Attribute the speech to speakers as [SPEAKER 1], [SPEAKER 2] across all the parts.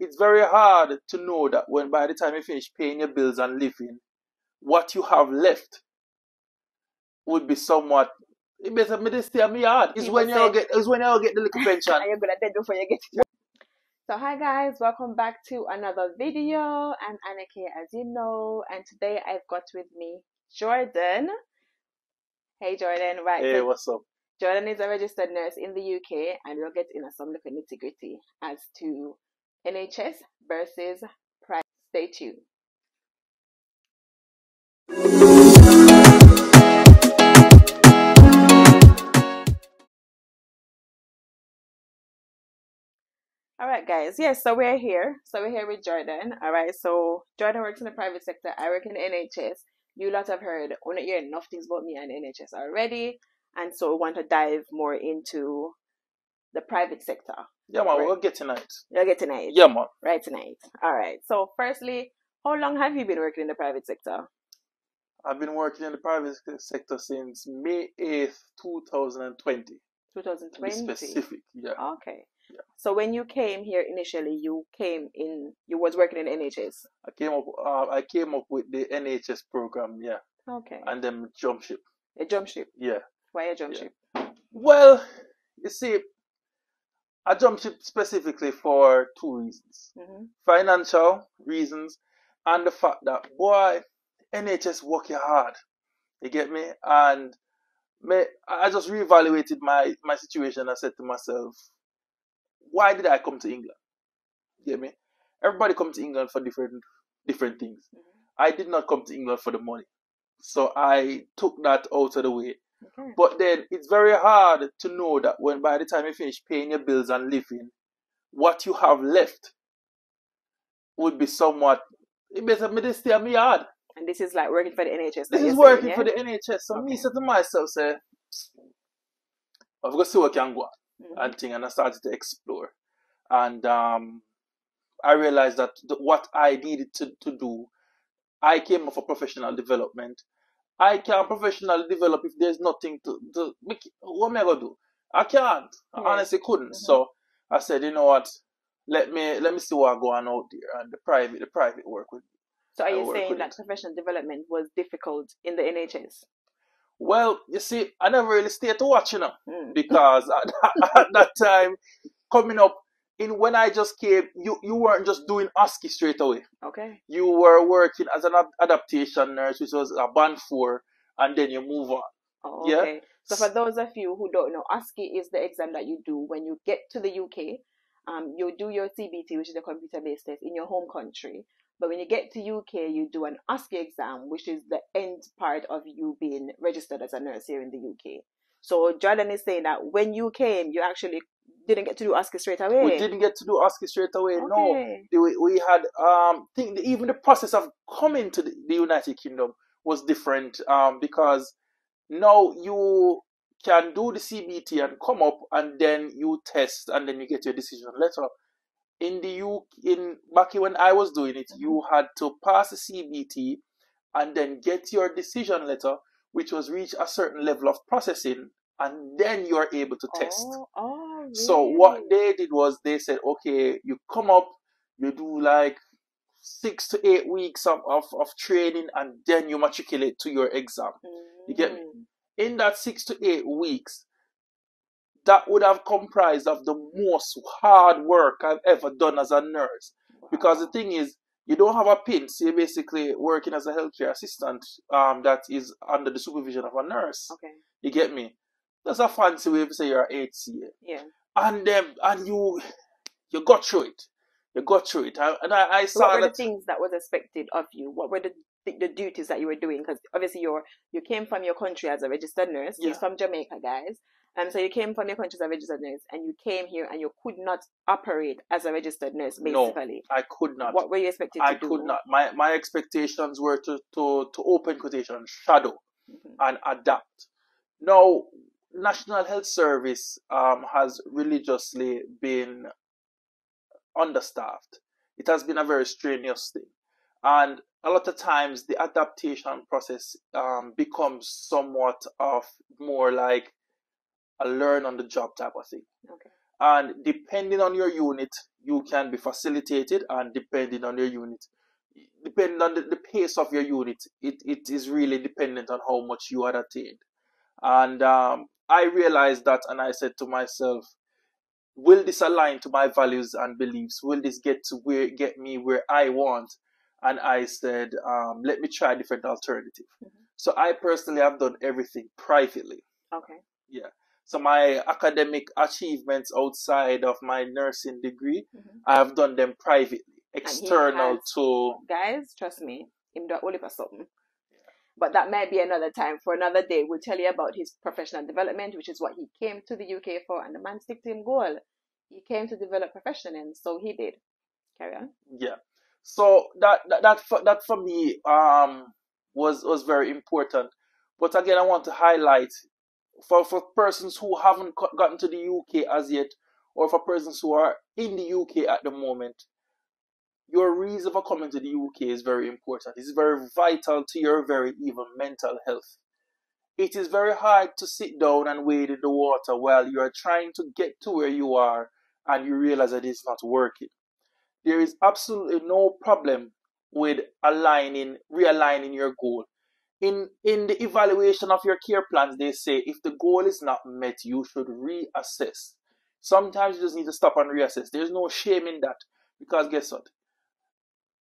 [SPEAKER 1] it's very hard to know that when by the time you finish paying your bills and living, what you have left would be somewhat. It better me this stay me hard. Is
[SPEAKER 2] People
[SPEAKER 1] when you
[SPEAKER 2] say-
[SPEAKER 1] get is when you get the little pension.
[SPEAKER 2] and you're gonna dead before you get it. So hi guys, welcome back to another video. I'm Annakay, as you know, and today I've got with me Jordan. Hey Jordan, right?
[SPEAKER 1] Hey, what's up?
[SPEAKER 2] Jordan is a registered nurse in the UK, and we'll get into some little nitty gritty as to NHS versus private. Stay tuned. All right, guys. Yes, so we're here. So we're here with Jordan. All right. So Jordan works in the private sector. I work in NHS. You lot have heard, oh, want to hear enough things about me and NHS already, and so we want to dive more into the private sector.
[SPEAKER 1] Yeah, man,
[SPEAKER 2] Right.
[SPEAKER 1] we'll get tonight.
[SPEAKER 2] You'll get tonight.
[SPEAKER 1] Yeah, man.
[SPEAKER 2] Right tonight. All right. So firstly, how long have you been working in the private sector?
[SPEAKER 1] I've been working in the private sector since May 8th, 2020.
[SPEAKER 2] 2020?
[SPEAKER 1] specific, yeah.
[SPEAKER 2] Okay.
[SPEAKER 1] Yeah.
[SPEAKER 2] So when you came here initially, you came in. You was working in NHS.
[SPEAKER 1] I came up. Uh, I came up with the NHS program, yeah,
[SPEAKER 2] Okay.
[SPEAKER 1] and then jump ship,
[SPEAKER 2] A jump ship.
[SPEAKER 1] yeah.
[SPEAKER 2] Why a jump
[SPEAKER 1] Yeah.
[SPEAKER 2] ship?
[SPEAKER 1] Well, you see, I jumped ship specifically for two reasons:
[SPEAKER 2] hmm
[SPEAKER 1] financial reasons, and the fact that boy, NHS working hard. You get me? And me, I just reevaluated my my situation. I said to myself, why did I come to England? You get me? Everybody come to England for different different things.
[SPEAKER 2] Mhm.
[SPEAKER 1] I did not come to England for the money, so I took that out of the way.
[SPEAKER 2] Okay.
[SPEAKER 1] But then it's very hard to know that when by the time you finish paying your bills and living, what you have left would be somewhat. It better me this stay me hard.
[SPEAKER 2] And this is like working for the NHS.
[SPEAKER 1] This is working
[SPEAKER 2] saying,
[SPEAKER 1] for the NHS. So me
[SPEAKER 2] Okay.
[SPEAKER 1] said to myself, say, I've got to see what can go on
[SPEAKER 2] Mhm.
[SPEAKER 1] and thing, and I started to explore, and um, I realized that the, what I needed to, to do, I came up for professional development. I can't professionally develop if there's nothing to, to make. What am I gonna do? I can't. I honestly couldn't.
[SPEAKER 2] Mhm.
[SPEAKER 1] So I said, you know what? Let me let me see what I going on out there, and the private the private work with.
[SPEAKER 2] So are you saying that
[SPEAKER 1] it.
[SPEAKER 2] professional development was difficult in the NHS?
[SPEAKER 1] Well, you see, I never really stayed to watch, you know.
[SPEAKER 2] Mm.
[SPEAKER 1] because at, at that time coming up in when I just came, you you weren't just doing OSCE straight away.
[SPEAKER 2] Okay.
[SPEAKER 1] You were working as an ad- adaptation nurse, which was a band four, and then you move on.
[SPEAKER 2] Oh,
[SPEAKER 1] Yeah.
[SPEAKER 2] okay. So for those of you who don't know, OSCE is the exam that you do when you get to the UK. Um, you do your CBT, which is a computer-based test, in your home country. But when you get to UK, you do an OSCE exam, which is the end part of you being registered as a nurse here in the UK. So Jordan is saying that when you came, you actually didn't get to do OSCE straight away.
[SPEAKER 1] We didn't get to do OSCE straight away. No,
[SPEAKER 2] Okay.
[SPEAKER 1] we, we had um think even the process of coming to the, the United Kingdom was different um because now you can do the CBT and come up and then you test and then you get your decision letter. In the U in back when I was doing it, you had to pass the CBT and then get your decision letter, which was reach a certain level of processing, and then you are able to test.
[SPEAKER 2] Oh, oh,
[SPEAKER 1] So what they did was they said, okay, you come up, you do like six to eight weeks of, of, of training, and then you matriculate to your exam. You get me?
[SPEAKER 2] Mm.
[SPEAKER 1] In that six to eight weeks, that would have comprised of the most hard work I've ever done as a nurse. Because the thing is, you don't have a pin, so you're basically working as a healthcare assistant um, that is under the supervision of a nurse.
[SPEAKER 2] Okay.
[SPEAKER 1] You get me? That's a fancy way to say you're a HCA.
[SPEAKER 2] Yeah.
[SPEAKER 1] and um, and you you got through it. You got through it, I, and I, I saw
[SPEAKER 2] what were the things that was expected of you? What were the the duties that you were doing? Because obviously you're you came from your country as a registered nurse. He's
[SPEAKER 1] Yeah.
[SPEAKER 2] from Jamaica, guys. And so you came from your country as a registered nurse, and you came here and you could not operate as a registered nurse,
[SPEAKER 1] No,
[SPEAKER 2] basically.
[SPEAKER 1] I could not.
[SPEAKER 2] What were you expected
[SPEAKER 1] I
[SPEAKER 2] to do?
[SPEAKER 1] I could not. My my expectations were to to to open quotation shadow
[SPEAKER 2] Mhm.
[SPEAKER 1] and adapt. Now, National Health Service um, has religiously been understaffed. It has been a very strenuous thing, and a lot of times the adaptation process um, becomes somewhat of more like a learn on the job type of thing.
[SPEAKER 2] Okay.
[SPEAKER 1] and depending on your unit, you can be facilitated, and depending on your unit, depending on the, the pace of your unit, it, it is really dependent on how much you had attained. And um, I realized that, and I said to myself, will this align to my values and beliefs? Will this get to where get me where I want? And I said, um, let me try a different alternative.
[SPEAKER 2] Mhm.
[SPEAKER 1] So I personally have done everything privately.
[SPEAKER 2] Okay.
[SPEAKER 1] Yeah. So my academic achievements outside of my nursing degree,
[SPEAKER 2] Mhm.
[SPEAKER 1] I have done them privately, external
[SPEAKER 2] has-
[SPEAKER 1] to
[SPEAKER 2] Guys, trust me, him do only for something. But that might be another time for another day. We'll tell you about his professional development, which is what he came to the UK for, and the man stick to him goal. He came to develop profession, and so he did. Carry on.
[SPEAKER 1] yeah. So that that that for, that for me um was was very important. But again, I want to highlight for for persons who haven't gotten to the UK as yet, or for persons who are in the UK at the moment, your reason for coming to the UK is very important. It's very vital to your very even mental health. It is very hard to sit down and wade in the water while you are trying to get to where you are and you realize that it's not working. There is absolutely no problem with aligning, realigning your goal. In in the evaluation of your care plans, they say if the goal is not met, you should reassess. Sometimes you just need to stop and reassess. There's no shame in that because guess what?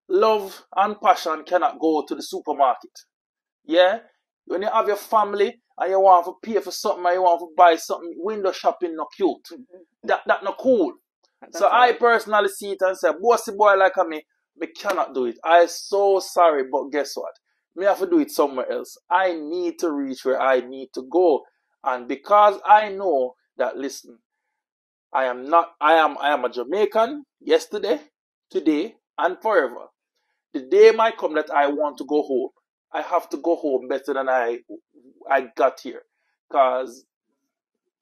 [SPEAKER 1] Love and passion cannot go to the supermarket. Yeah? When you have your family and you want to pay for something and you want to buy something, window shopping not cute. Mm-hmm. That that not cool.
[SPEAKER 2] That's
[SPEAKER 1] So I personally see it and say, bossy boy like me, me cannot do it. I'm so sorry, but guess what? Me have to do it somewhere else. I need to reach where I need to go. And because I know that listen, I am not I am I am a Jamaican yesterday, today, and forever. The day might come that I want to go home. I have to go home better than I I got here. Cause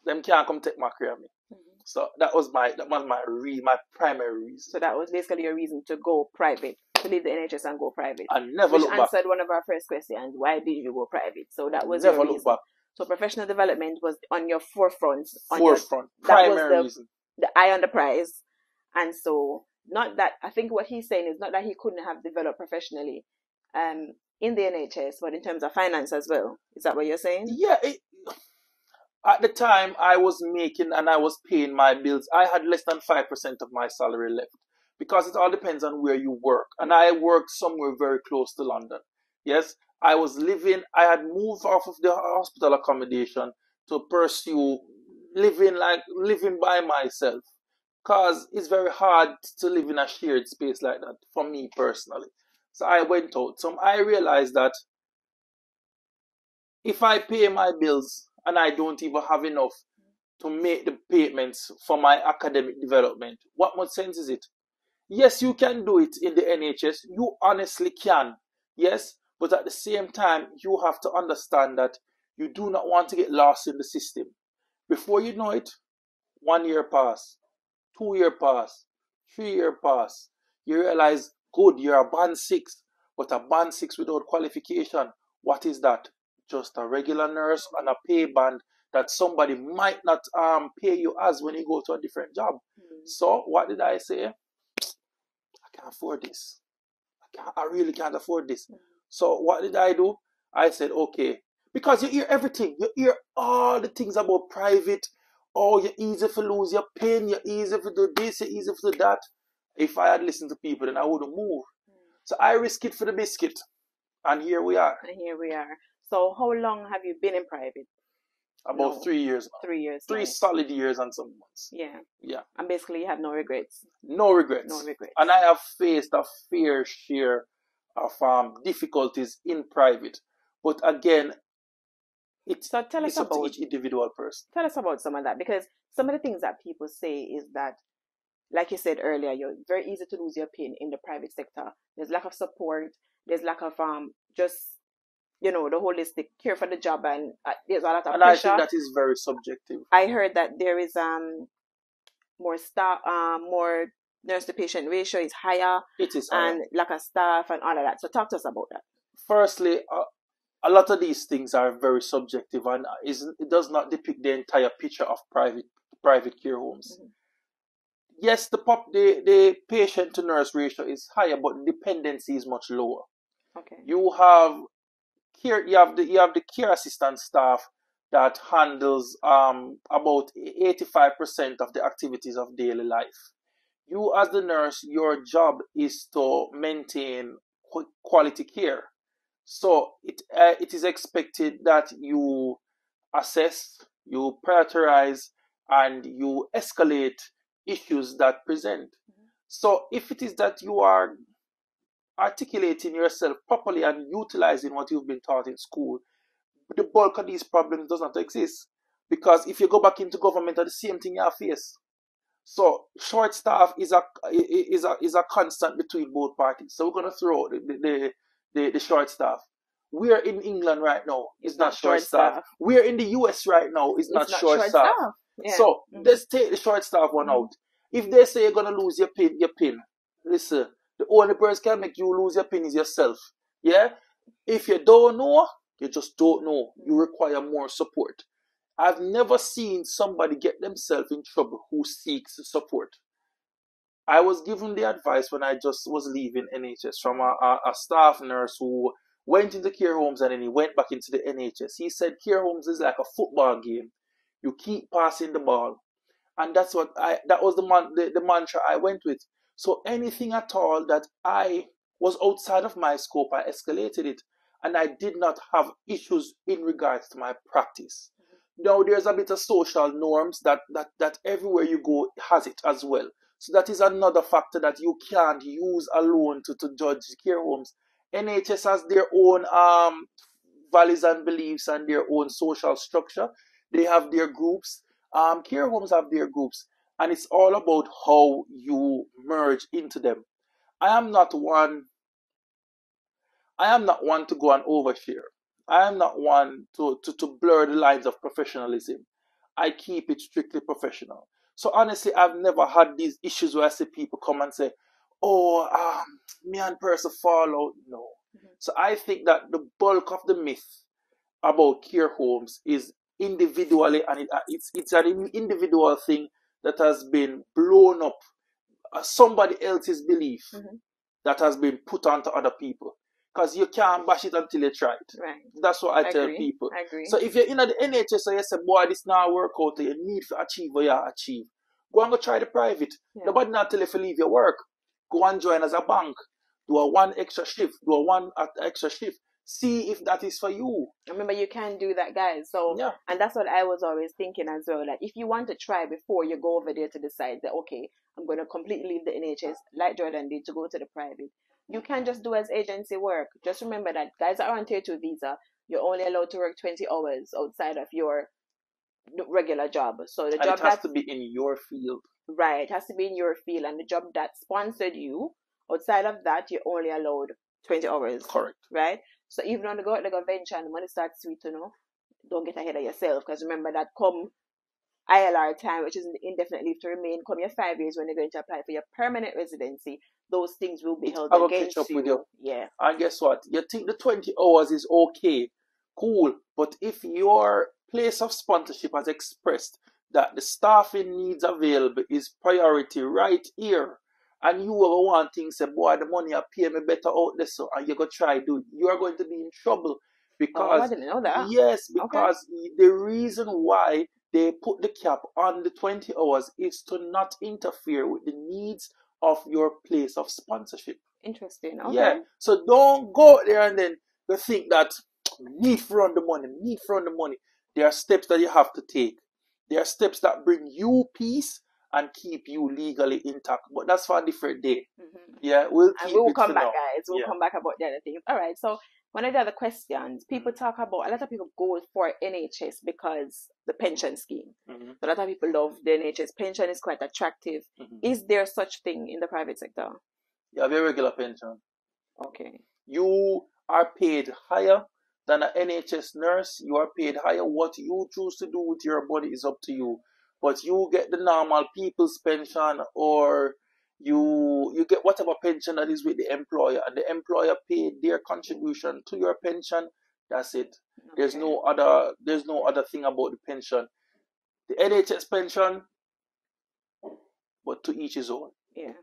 [SPEAKER 1] them can't come take my career of me.
[SPEAKER 2] Mhm.
[SPEAKER 1] So that was my that was my re my primary reason.
[SPEAKER 2] So that was basically your reason to go private, to leave the NHS and go private.
[SPEAKER 1] I never
[SPEAKER 2] Which
[SPEAKER 1] look back.
[SPEAKER 2] answered one of our first questions: Why did you go private? So that was
[SPEAKER 1] never
[SPEAKER 2] your reason.
[SPEAKER 1] back.
[SPEAKER 2] So professional development was on your forefront, on your
[SPEAKER 1] Forefront.
[SPEAKER 2] that was
[SPEAKER 1] Primary
[SPEAKER 2] the-
[SPEAKER 1] reason.
[SPEAKER 2] the eye on the prize. And so, not that I think what he's saying is not that he couldn't have developed professionally um, in the NHS, but in terms of finance as well. Is that what you're saying?
[SPEAKER 1] Yeah. It, at the time I was making and I was paying my bills, I had less than five percent of my salary left. Because it all depends on where you work. And I worked somewhere very close to London. Yes. I was living I had moved off of the hospital accommodation to pursue living like living by myself. Cause it's very hard to live in a shared space like that for me personally. So I went out. So I realized that if I pay my bills and I don't even have enough to make the payments for my academic development, what much sense is it? Yes, you can do it in the NHS. You honestly can. Yes, but at the same time, you have to understand that you do not want to get lost in the system. Before you know it, one year pass, two year pass, three year pass. You realize, good, you're a band six, but a band six without qualification. What is that? Just a regular nurse and a pay band that somebody might not um pay you as when you go to a different job. So what did I say? I can't afford this. I can't. I really can't afford this. So what did I do? I said, okay, because you hear everything. You hear all the things about private. Oh, you're easy for lose your pen. You're easy for do this. You're easy for do that. If I had listened to people, then I wouldn't move. So I risk it for the biscuit, and here we are.
[SPEAKER 2] And here we are. So, how long have you been in private?
[SPEAKER 1] About
[SPEAKER 2] No.
[SPEAKER 1] three years, now.
[SPEAKER 2] Three years.
[SPEAKER 1] three solid years and some months.
[SPEAKER 2] Yeah.
[SPEAKER 1] Yeah,
[SPEAKER 2] And basically, you have no regrets.
[SPEAKER 1] no regrets.
[SPEAKER 2] No regrets.
[SPEAKER 1] and I have faced a fair share of um, difficulties in private. But again, it's,
[SPEAKER 2] So tell us
[SPEAKER 1] it's up to
[SPEAKER 2] about
[SPEAKER 1] each individual person.
[SPEAKER 2] tell us about some of that because some of the things that people say is that like you said earlier you're very easy to lose your pin in the private sector there's lack of support there's lack of um just you know the holistic care for the job and uh, there's a lot of
[SPEAKER 1] And I
[SPEAKER 2] pressure
[SPEAKER 1] think that is very subjective.
[SPEAKER 2] I heard that there is um more staff um more nurse to patient ratio is higher
[SPEAKER 1] It is. hard.
[SPEAKER 2] and lack of staff and all of that so talk to us about that
[SPEAKER 1] Firstly, uh, a lot of these things are very subjective and is, it does not depict the entire picture of private private care homes.
[SPEAKER 2] Mhm.
[SPEAKER 1] yes, the pop the, the patient to nurse ratio is higher, but dependency is much lower.
[SPEAKER 2] Okay.
[SPEAKER 1] You have care you have the you have the care assistant staff that handles um about 85% of the activities of daily life. You as the nurse, your job is to maintain quality care. So it uh, it is expected that you assess, you prioritize, and you escalate issues that present. So if it is that you are articulating yourself properly and utilizing what you've been taught in school, the bulk of these problems does not exist. Because if you go back into government, the same thing you face. So short staff is a is a is a constant between both parties. So we're gonna throw the the, the, the short staff. We're in England right now. It's,
[SPEAKER 2] It's
[SPEAKER 1] not,
[SPEAKER 2] not
[SPEAKER 1] short
[SPEAKER 2] short
[SPEAKER 1] staff.
[SPEAKER 2] staff.
[SPEAKER 1] We're in the US right now. It's, not, short, staff.
[SPEAKER 2] Yeah.
[SPEAKER 1] So
[SPEAKER 2] Mhm.
[SPEAKER 1] let's take the short staff one
[SPEAKER 2] Mhm.
[SPEAKER 1] out. If they say you're gonna lose your pin, your pin. Listen, the only person can make you lose your pin is yourself. Yeah. If you don't know, you just don't know. You require more support. I've never seen somebody get themselves in trouble who seeks support. I was given the advice when I just was leaving NHS from a, a, a staff nurse who went into care homes and then he went back into the NHS. He said care homes is like a football game. You keep passing the ball. And that's what I that was the man the, the mantra I went with. So anything at all that I was outside of my scope, I escalated it. And I did not have issues in regards to my practice. Mm-hmm. Now there's a bit of social norms that, that, that everywhere you go has it as well. So that is another factor that you can't use alone to, to judge care homes. NHS has their own um, values and beliefs and their own social structure. They have their groups. Um, care homes have their groups. And it's all about how you merge into them. I am not one I am not one to go and overshare. I am not one to, to, to blur the lines of professionalism. I keep it strictly professional. So honestly, I've never had these issues where I see people come and say, "Oh, um, me and person fall out." No.
[SPEAKER 2] Mhm.
[SPEAKER 1] So I think that the bulk of the myth about care homes is individually, and it, uh, it's it's an individual thing that has been blown up, uh, somebody else's belief
[SPEAKER 2] Mhm.
[SPEAKER 1] that has been put onto other people. Because you can't bash it until you try it.
[SPEAKER 2] Right.
[SPEAKER 1] That's what I,
[SPEAKER 2] I
[SPEAKER 1] tell
[SPEAKER 2] agree.
[SPEAKER 1] people.
[SPEAKER 2] I agree.
[SPEAKER 1] So if you're in the NHS and you say, boy, this not work out, you need to achieve what you achieve. Go and go try the private.
[SPEAKER 2] Yeah.
[SPEAKER 1] Nobody not tell you to leave your work. Go and join as a bank. Do a one extra shift. Do a one uh, extra shift. See if that is for you.
[SPEAKER 2] Remember, you can do that, guys. So,
[SPEAKER 1] Yeah.
[SPEAKER 2] and that's what I was always thinking as well. Like, if you want to try before you go over there to decide that, okay, I'm going to completely leave the NHS, like Jordan did, to go to the private, you can just do as agency work. Just remember that guys that are on tier two visa, you're only allowed to work 20 hours outside of your regular job. So the
[SPEAKER 1] And
[SPEAKER 2] job
[SPEAKER 1] it has to be in your field.
[SPEAKER 2] right it has to be in your field, and the job that sponsored you outside of that, you're only allowed 20 hours
[SPEAKER 1] Correct.
[SPEAKER 2] right? So even on the go the convention, when it starts sweet, you know, don't get ahead of yourself because remember that come ILR time, which is indefinite leave to remain, come your five years when you're going to apply for your permanent residency, those things will be held
[SPEAKER 1] I will
[SPEAKER 2] against
[SPEAKER 1] catch up
[SPEAKER 2] you.
[SPEAKER 1] with you.
[SPEAKER 2] Yeah,
[SPEAKER 1] And guess what? You think the 20 hours is okay, cool. But if your place of sponsorship has expressed that the staffing needs available is priority right here, and you ever want things say, boy, the money I pay me better out there, so and you go try do it, you are going to be in trouble because
[SPEAKER 2] oh, I
[SPEAKER 1] because
[SPEAKER 2] didn't know that.
[SPEAKER 1] Yes,
[SPEAKER 2] Okay.
[SPEAKER 1] because the reason why they put the cap on the 20 hours is to not interfere with the needs of your place of sponsorship.
[SPEAKER 2] Interesting. Okay.
[SPEAKER 1] Yeah. So don't go there and then you think that need for run the money, need for run the money. There are steps that you have to take. There are steps that bring you peace and keep you legally intact. But that's for a different day.
[SPEAKER 2] Mhm.
[SPEAKER 1] Yeah, we'll keep
[SPEAKER 2] And we'll come back,
[SPEAKER 1] now.
[SPEAKER 2] guys. We'll
[SPEAKER 1] Yeah.
[SPEAKER 2] come back about the other things. All right. So one of the other questions, people talk about a lot of people go for NHS because the pension scheme.
[SPEAKER 1] Mhm,
[SPEAKER 2] A lot of people love the NHS pension is quite attractive.
[SPEAKER 1] mhm.
[SPEAKER 2] Is there such thing in the private sector?
[SPEAKER 1] You have a regular pension.
[SPEAKER 2] Okay.
[SPEAKER 1] You are paid higher than an NHS nurse. You are paid higher. What you choose to do with your body is up to you. But you get the normal people's pension or you you get whatever pension that is with the employer and the employer paid their contribution to your pension. That's it. There's no other there's no other thing about the pension. The NHS pension but to each his own.
[SPEAKER 2] Yeah.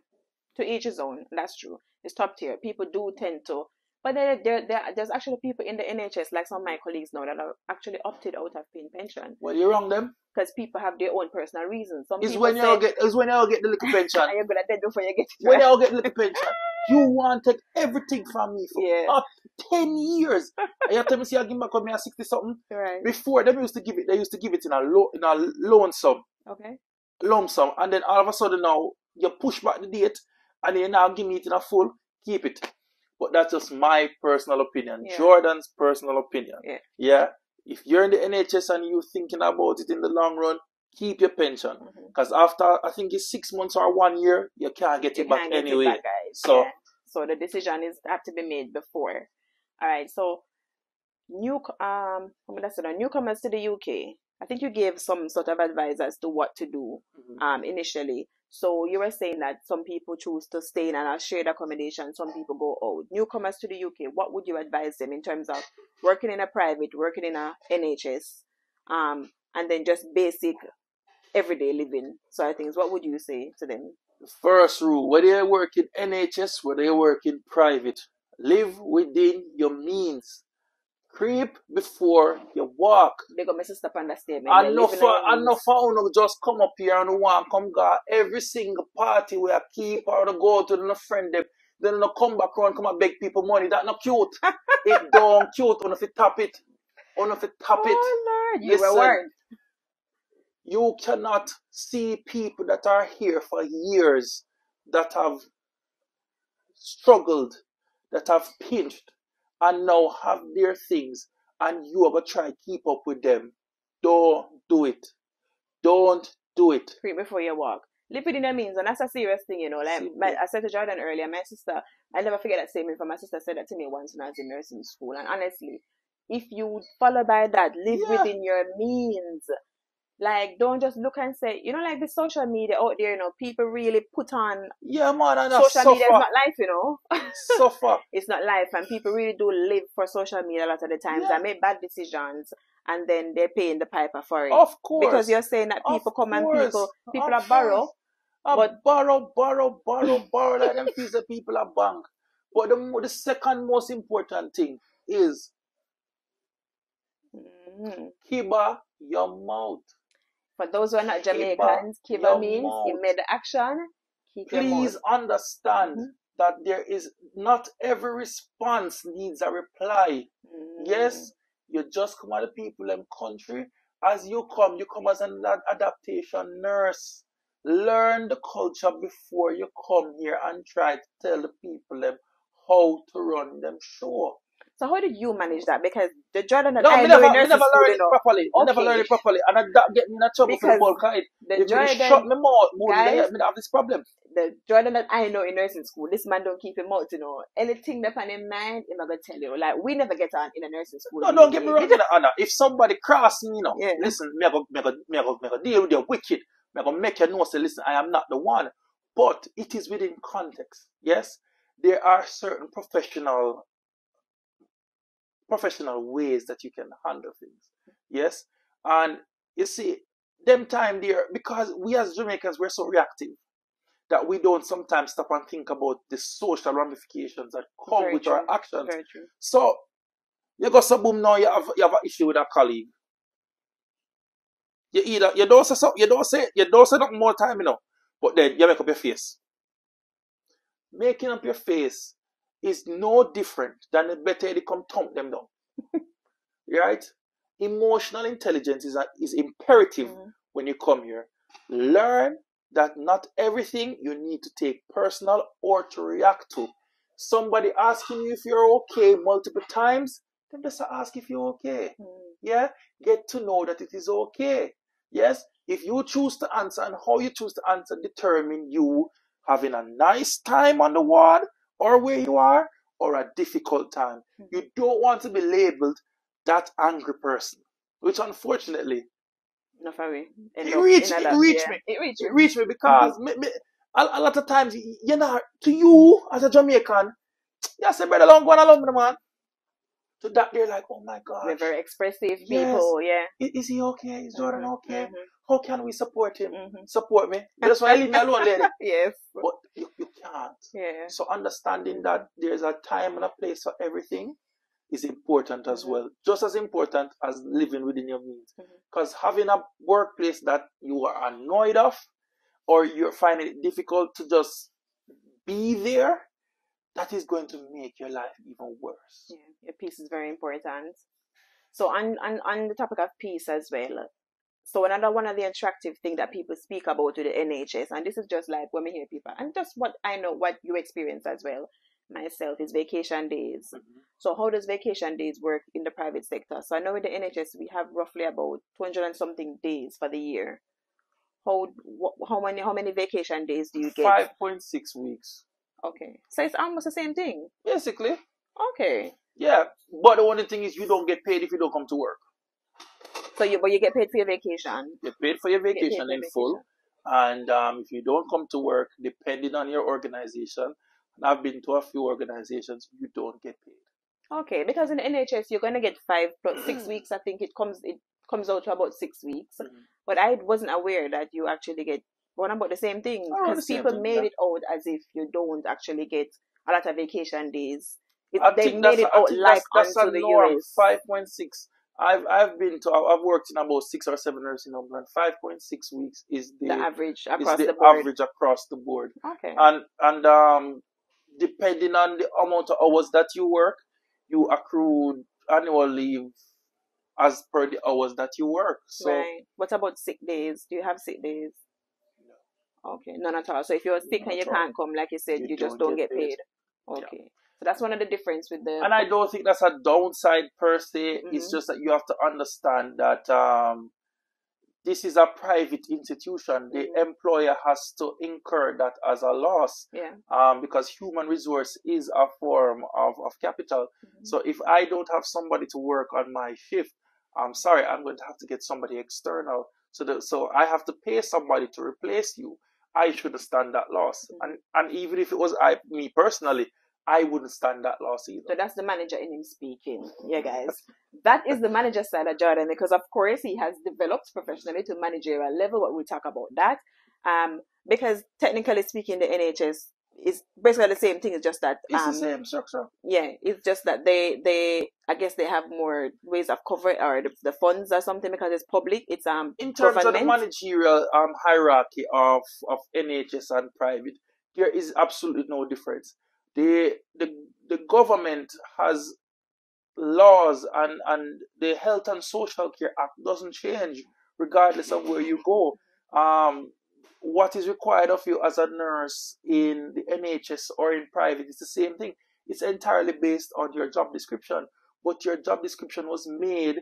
[SPEAKER 2] To each his own. That's true. It's top tier. People do tend to, but there, there, there, there's actually people in the NHS, like some of my colleagues now, that are actually opted out of paying pension
[SPEAKER 1] Well, you're wrong them.
[SPEAKER 2] because people have their own personal reasons. Some
[SPEAKER 1] It's when you all get. It's when you all get the little pension.
[SPEAKER 2] "Are you gonna dead before you get it?"
[SPEAKER 1] when you all get the little pension, you want to take everything from me for
[SPEAKER 2] Yeah.
[SPEAKER 1] up ten years. and you tell me, see, I give back when me at sixty something.
[SPEAKER 2] right.
[SPEAKER 1] Before them used to give it, they used to give it in a low, in a loan sum,
[SPEAKER 2] Okay.
[SPEAKER 1] lump sum, and then all of a sudden now you push back the date, and then now give me it in a full, keep it. But that's just my personal opinion,
[SPEAKER 2] Yeah.
[SPEAKER 1] Jordan's personal opinion.
[SPEAKER 2] Yeah.
[SPEAKER 1] Yeah. If you're in the NHS and you're thinking about it in the long run, keep your pension. Because after I think it's six months or one year, you can't get
[SPEAKER 2] You
[SPEAKER 1] it back
[SPEAKER 2] get it
[SPEAKER 1] anyway.
[SPEAKER 2] back, guys.
[SPEAKER 1] So-
[SPEAKER 2] Yeah. so the decision is have to be made before. All right. So new um, I'm gonna say now, newcomers to the UK. I think you gave some sort of advice as to what to do
[SPEAKER 1] Mhm.
[SPEAKER 2] um initially. So you were saying that some people choose to stay in a shared accommodation, some people go out. Newcomers to the UK, what would you advise them in terms of working in a private, working in a NHS, um, and then just basic everyday living sort of things? What would you say to them?
[SPEAKER 1] First rule, whether you work in NHS, whether you work in private, live within your means. Creep before you walk.
[SPEAKER 2] Got my sister on that statement.
[SPEAKER 1] And
[SPEAKER 2] They're
[SPEAKER 1] no for and no for uno just come up here and want come go every single party we are keep or to go to no friend them. Then no come back around come and beg people money. That no cute. it don't cute on if you tap it. On if you tap it.
[SPEAKER 2] Oh Lord, you
[SPEAKER 1] Listen.
[SPEAKER 2] warned.
[SPEAKER 1] You cannot see people that are here for years that have struggled, that have pinched, and now have their things, and you are going to try keep up with them. Don't do it. Don't do it.
[SPEAKER 2] Creep before you walk. Live within your means, and that's a serious thing, you know. Like my, I said to Jordan earlier, my sister, I never forget that statement from my sister said that to me once when I was in nursing school. And honestly, if you follow by that, live
[SPEAKER 1] Yeah.
[SPEAKER 2] within your means. Like, don't just look and say, you know, like the social media out there, you know, people really put on
[SPEAKER 1] Yeah, man, and
[SPEAKER 2] social media is not life, you know.
[SPEAKER 1] suffer.
[SPEAKER 2] it's not life and people really do live for social media a lot of the times
[SPEAKER 1] Yeah.
[SPEAKER 2] and make bad decisions and then they're paying the piper for it
[SPEAKER 1] Of course.
[SPEAKER 2] because you're saying that
[SPEAKER 1] Of
[SPEAKER 2] people come and people people
[SPEAKER 1] Of
[SPEAKER 2] are borrow
[SPEAKER 1] course.
[SPEAKER 2] But-
[SPEAKER 1] borrow, borrow, borrow, borrow like them fees the people are bank. But the, the second most important thing is
[SPEAKER 2] Mhm.
[SPEAKER 1] kiba your mouth.
[SPEAKER 2] For those who are not Jamaicans kiva means you
[SPEAKER 1] mouth.
[SPEAKER 2] made the action
[SPEAKER 1] Please understand
[SPEAKER 2] Mhm.
[SPEAKER 1] that there is not every response needs a reply.
[SPEAKER 2] Mhm.
[SPEAKER 1] Yes, you just come out of people in country. As you come, you come as an adaptation nurse. Learn the culture before you come here and try to tell the people them how to run them show.
[SPEAKER 2] So how did you manage that because the Jordan that
[SPEAKER 1] No,
[SPEAKER 2] I
[SPEAKER 1] never, never
[SPEAKER 2] school
[SPEAKER 1] learn
[SPEAKER 2] you
[SPEAKER 1] it properly. Me never
[SPEAKER 2] Okay.
[SPEAKER 1] learn it properly, and I, that get me in a trouble for the
[SPEAKER 2] Because
[SPEAKER 1] ball
[SPEAKER 2] the
[SPEAKER 1] If me shut me mouth, more
[SPEAKER 2] guys-
[SPEAKER 1] me have this problem.
[SPEAKER 2] the Jordan that I know in nursing school, this man don't keep him out, you know. Anything that on him mind, him gonna tell you. Like we never get on in a nursing school.
[SPEAKER 1] No, don't get me wrong, Anna. If somebody cross me, you know,
[SPEAKER 2] Yeah.
[SPEAKER 1] listen, me go, me go, me go, me go deal with you wicked. Me go make you know, say, listen, I am not the one. But it is within context. Yes, there are certain professional, professional ways that you can handle things. Yes, and you see, them time there because we as Jamaicans we're so reactive that we don't sometimes stop and think about the social ramifications that come
[SPEAKER 2] Very
[SPEAKER 1] with our actions.
[SPEAKER 2] Very true.
[SPEAKER 1] So you go some boom now you have you have an issue with a colleague. You either you don't say something, you don't say you don't say nothing more time, you know. But then you make up your face. Making up your face is no different than the better they come thump them down. right? Emotional intelligence is, a, is imperative
[SPEAKER 2] Mhm.
[SPEAKER 1] when you come here. Learn that not everything you need to take personal or to react to. Somebody asking you if you're okay multiple times, then just ask if you're okay.
[SPEAKER 2] Mm.
[SPEAKER 1] Yeah? Get to know that it is okay. Yes? If you choose to answer and how you choose to answer determine you having a nice time on the ward or where you are or a difficult time.
[SPEAKER 2] Mhm.
[SPEAKER 1] You don't want to be labeled that angry person, which unfortunately
[SPEAKER 2] No. End
[SPEAKER 1] It reached- it reached
[SPEAKER 2] yeah.
[SPEAKER 1] me.
[SPEAKER 2] It reached
[SPEAKER 1] it
[SPEAKER 2] you.
[SPEAKER 1] reached me because me, me, a, a lot of times, you know, to you as a Jamaican, you say, brother, long go on along, man. To that, they're like, oh my
[SPEAKER 2] We're very expressive
[SPEAKER 1] Yes.
[SPEAKER 2] people, yeah.
[SPEAKER 1] is, is he okay? Is Jordan
[SPEAKER 2] Mhm,
[SPEAKER 1] okay?
[SPEAKER 2] mhm.
[SPEAKER 1] How can we support him?
[SPEAKER 2] Mhm.
[SPEAKER 1] Support me. That's why leave me alone, lady.
[SPEAKER 2] yes.
[SPEAKER 1] But you, you can't.
[SPEAKER 2] Yeah.
[SPEAKER 1] So understanding that there's a time and a place for everything is important as
[SPEAKER 2] Mhm.
[SPEAKER 1] well. Just as important as living within your means. Because having a workplace that you are annoyed of or you're finding it difficult to just be there, that is going to make your life even worse.
[SPEAKER 2] Yeah, your peace is very important. So on, on on the topic of peace as well. So another one of the attractive thing that people speak about to the NHS, and this is just like when we hear people, and just what I know, what you experience as well myself is vacation days.
[SPEAKER 1] Mhm.
[SPEAKER 2] So how does vacation days work in the private sector? So I know in the NHS we have roughly about two hundred and something days for the year. How wh- how many how many vacation days do you get?
[SPEAKER 1] 5.6 weeks.
[SPEAKER 2] Okay, so it's almost the same thing.
[SPEAKER 1] Basically,
[SPEAKER 2] Okay,
[SPEAKER 1] yeah. But the only thing is you don't get paid if you don't come to work.
[SPEAKER 2] So you but you get paid for your vacation.
[SPEAKER 1] You paid for your
[SPEAKER 2] You get paid
[SPEAKER 1] vacation
[SPEAKER 2] for
[SPEAKER 1] in full. And um, if you don't come to work, depending on your organization, and I've been to a few organizations, you don't get paid.
[SPEAKER 2] Okay, because in NHS you're gonna get five
[SPEAKER 1] Mm.
[SPEAKER 2] six weeks. I think it comes it comes out to about six weeks.
[SPEAKER 1] Mhm.
[SPEAKER 2] But I wasn't aware that you actually get one about the same thing because people
[SPEAKER 1] thing,
[SPEAKER 2] made
[SPEAKER 1] yeah.
[SPEAKER 2] it out as if you don't actually get a lot of vacation days. It, they made it out like
[SPEAKER 1] that's, that's
[SPEAKER 2] onto
[SPEAKER 1] a
[SPEAKER 2] the. US.
[SPEAKER 1] Five point six. I've I've been to I've worked in about six or seven nursing homes, and five point six weeks is the,
[SPEAKER 2] the average across
[SPEAKER 1] the,
[SPEAKER 2] the, board.
[SPEAKER 1] average across the board.
[SPEAKER 2] Okay.
[SPEAKER 1] And and um, depending on the amount of hours that you work, you accrue annual leave as per the hours that you work. So
[SPEAKER 2] right. What about sick days? Do you have sick days? No. Okay, none at all. So if you're sick and you can't come, like you said,
[SPEAKER 1] You
[SPEAKER 2] you, just
[SPEAKER 1] don't
[SPEAKER 2] don't
[SPEAKER 1] get
[SPEAKER 2] get
[SPEAKER 1] paid.
[SPEAKER 2] paid.
[SPEAKER 1] Yeah.
[SPEAKER 2] So that's one of the difference with the
[SPEAKER 1] and I don't think that's a downside per se. It's
[SPEAKER 2] Mhm.
[SPEAKER 1] just that you have to understand that um, this is a private institution. The
[SPEAKER 2] Mhm.
[SPEAKER 1] employer has to incur that as a loss
[SPEAKER 2] yeah.
[SPEAKER 1] um, because human resource is a form of, of capital.
[SPEAKER 2] Mhm.
[SPEAKER 1] So if I don't have somebody to work on my shift, I'm sorry, I'm going to have to get somebody external. So that, so I have to pay somebody to replace you. I should stand that loss.
[SPEAKER 2] Mhm.
[SPEAKER 1] And and even if it was I me personally, I wouldn't stand that loss either.
[SPEAKER 2] So that's the manager in him speaking. Yeah, guys. That is the manager side of Jordan because, of course, he has developed professionally to managerial level. But we'll talk about that, um, because technically speaking, the NHS is basically the same thing. It's just that,
[SPEAKER 1] It's
[SPEAKER 2] um,
[SPEAKER 1] the same structure.
[SPEAKER 2] yeah, it's just that they they I guess they have more ways of covering or the, the funds or something because it's public. It's um
[SPEAKER 1] In terms of the managerial um, hierarchy of, of NHS and private, there is absolutely no difference. The, the, the government has laws and, and the Health and Social Care Act doesn't change regardless of where you go. Um, what is required of you as a nurse in the NHS or in private is the same thing. It's entirely based on your job description, but your job description was made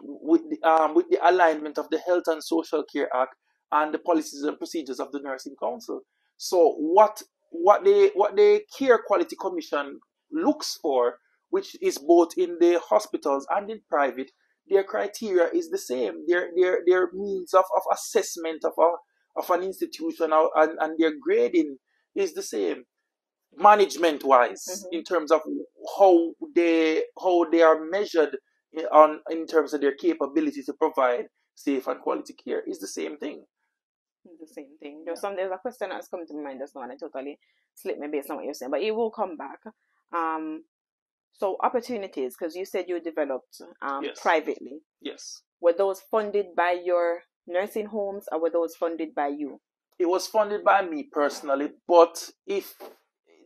[SPEAKER 1] with the, um, with the alignment of the Health and Social Care Act and the policies and procedures of the Nursing Council. So what what the what the Care Quality Commission looks for, which is both in the hospitals and in private, their criteria is the same. Their their their means of, of assessment of a of an institution and, and their grading is the same management wise
[SPEAKER 2] Mhm.
[SPEAKER 1] in terms of how they how they are measured on in terms of their capability to provide safe and quality care is the same thing.
[SPEAKER 2] The same thing. There's some there's a question that's come to my mind just now and I totally slipped me based on what you're saying, but it will come back. Um, so opportunities because you said you developed um
[SPEAKER 1] Yes.
[SPEAKER 2] privately.
[SPEAKER 1] Yes.
[SPEAKER 2] Were those funded by your nursing homes or were those funded by you?
[SPEAKER 1] It was funded by me personally, but if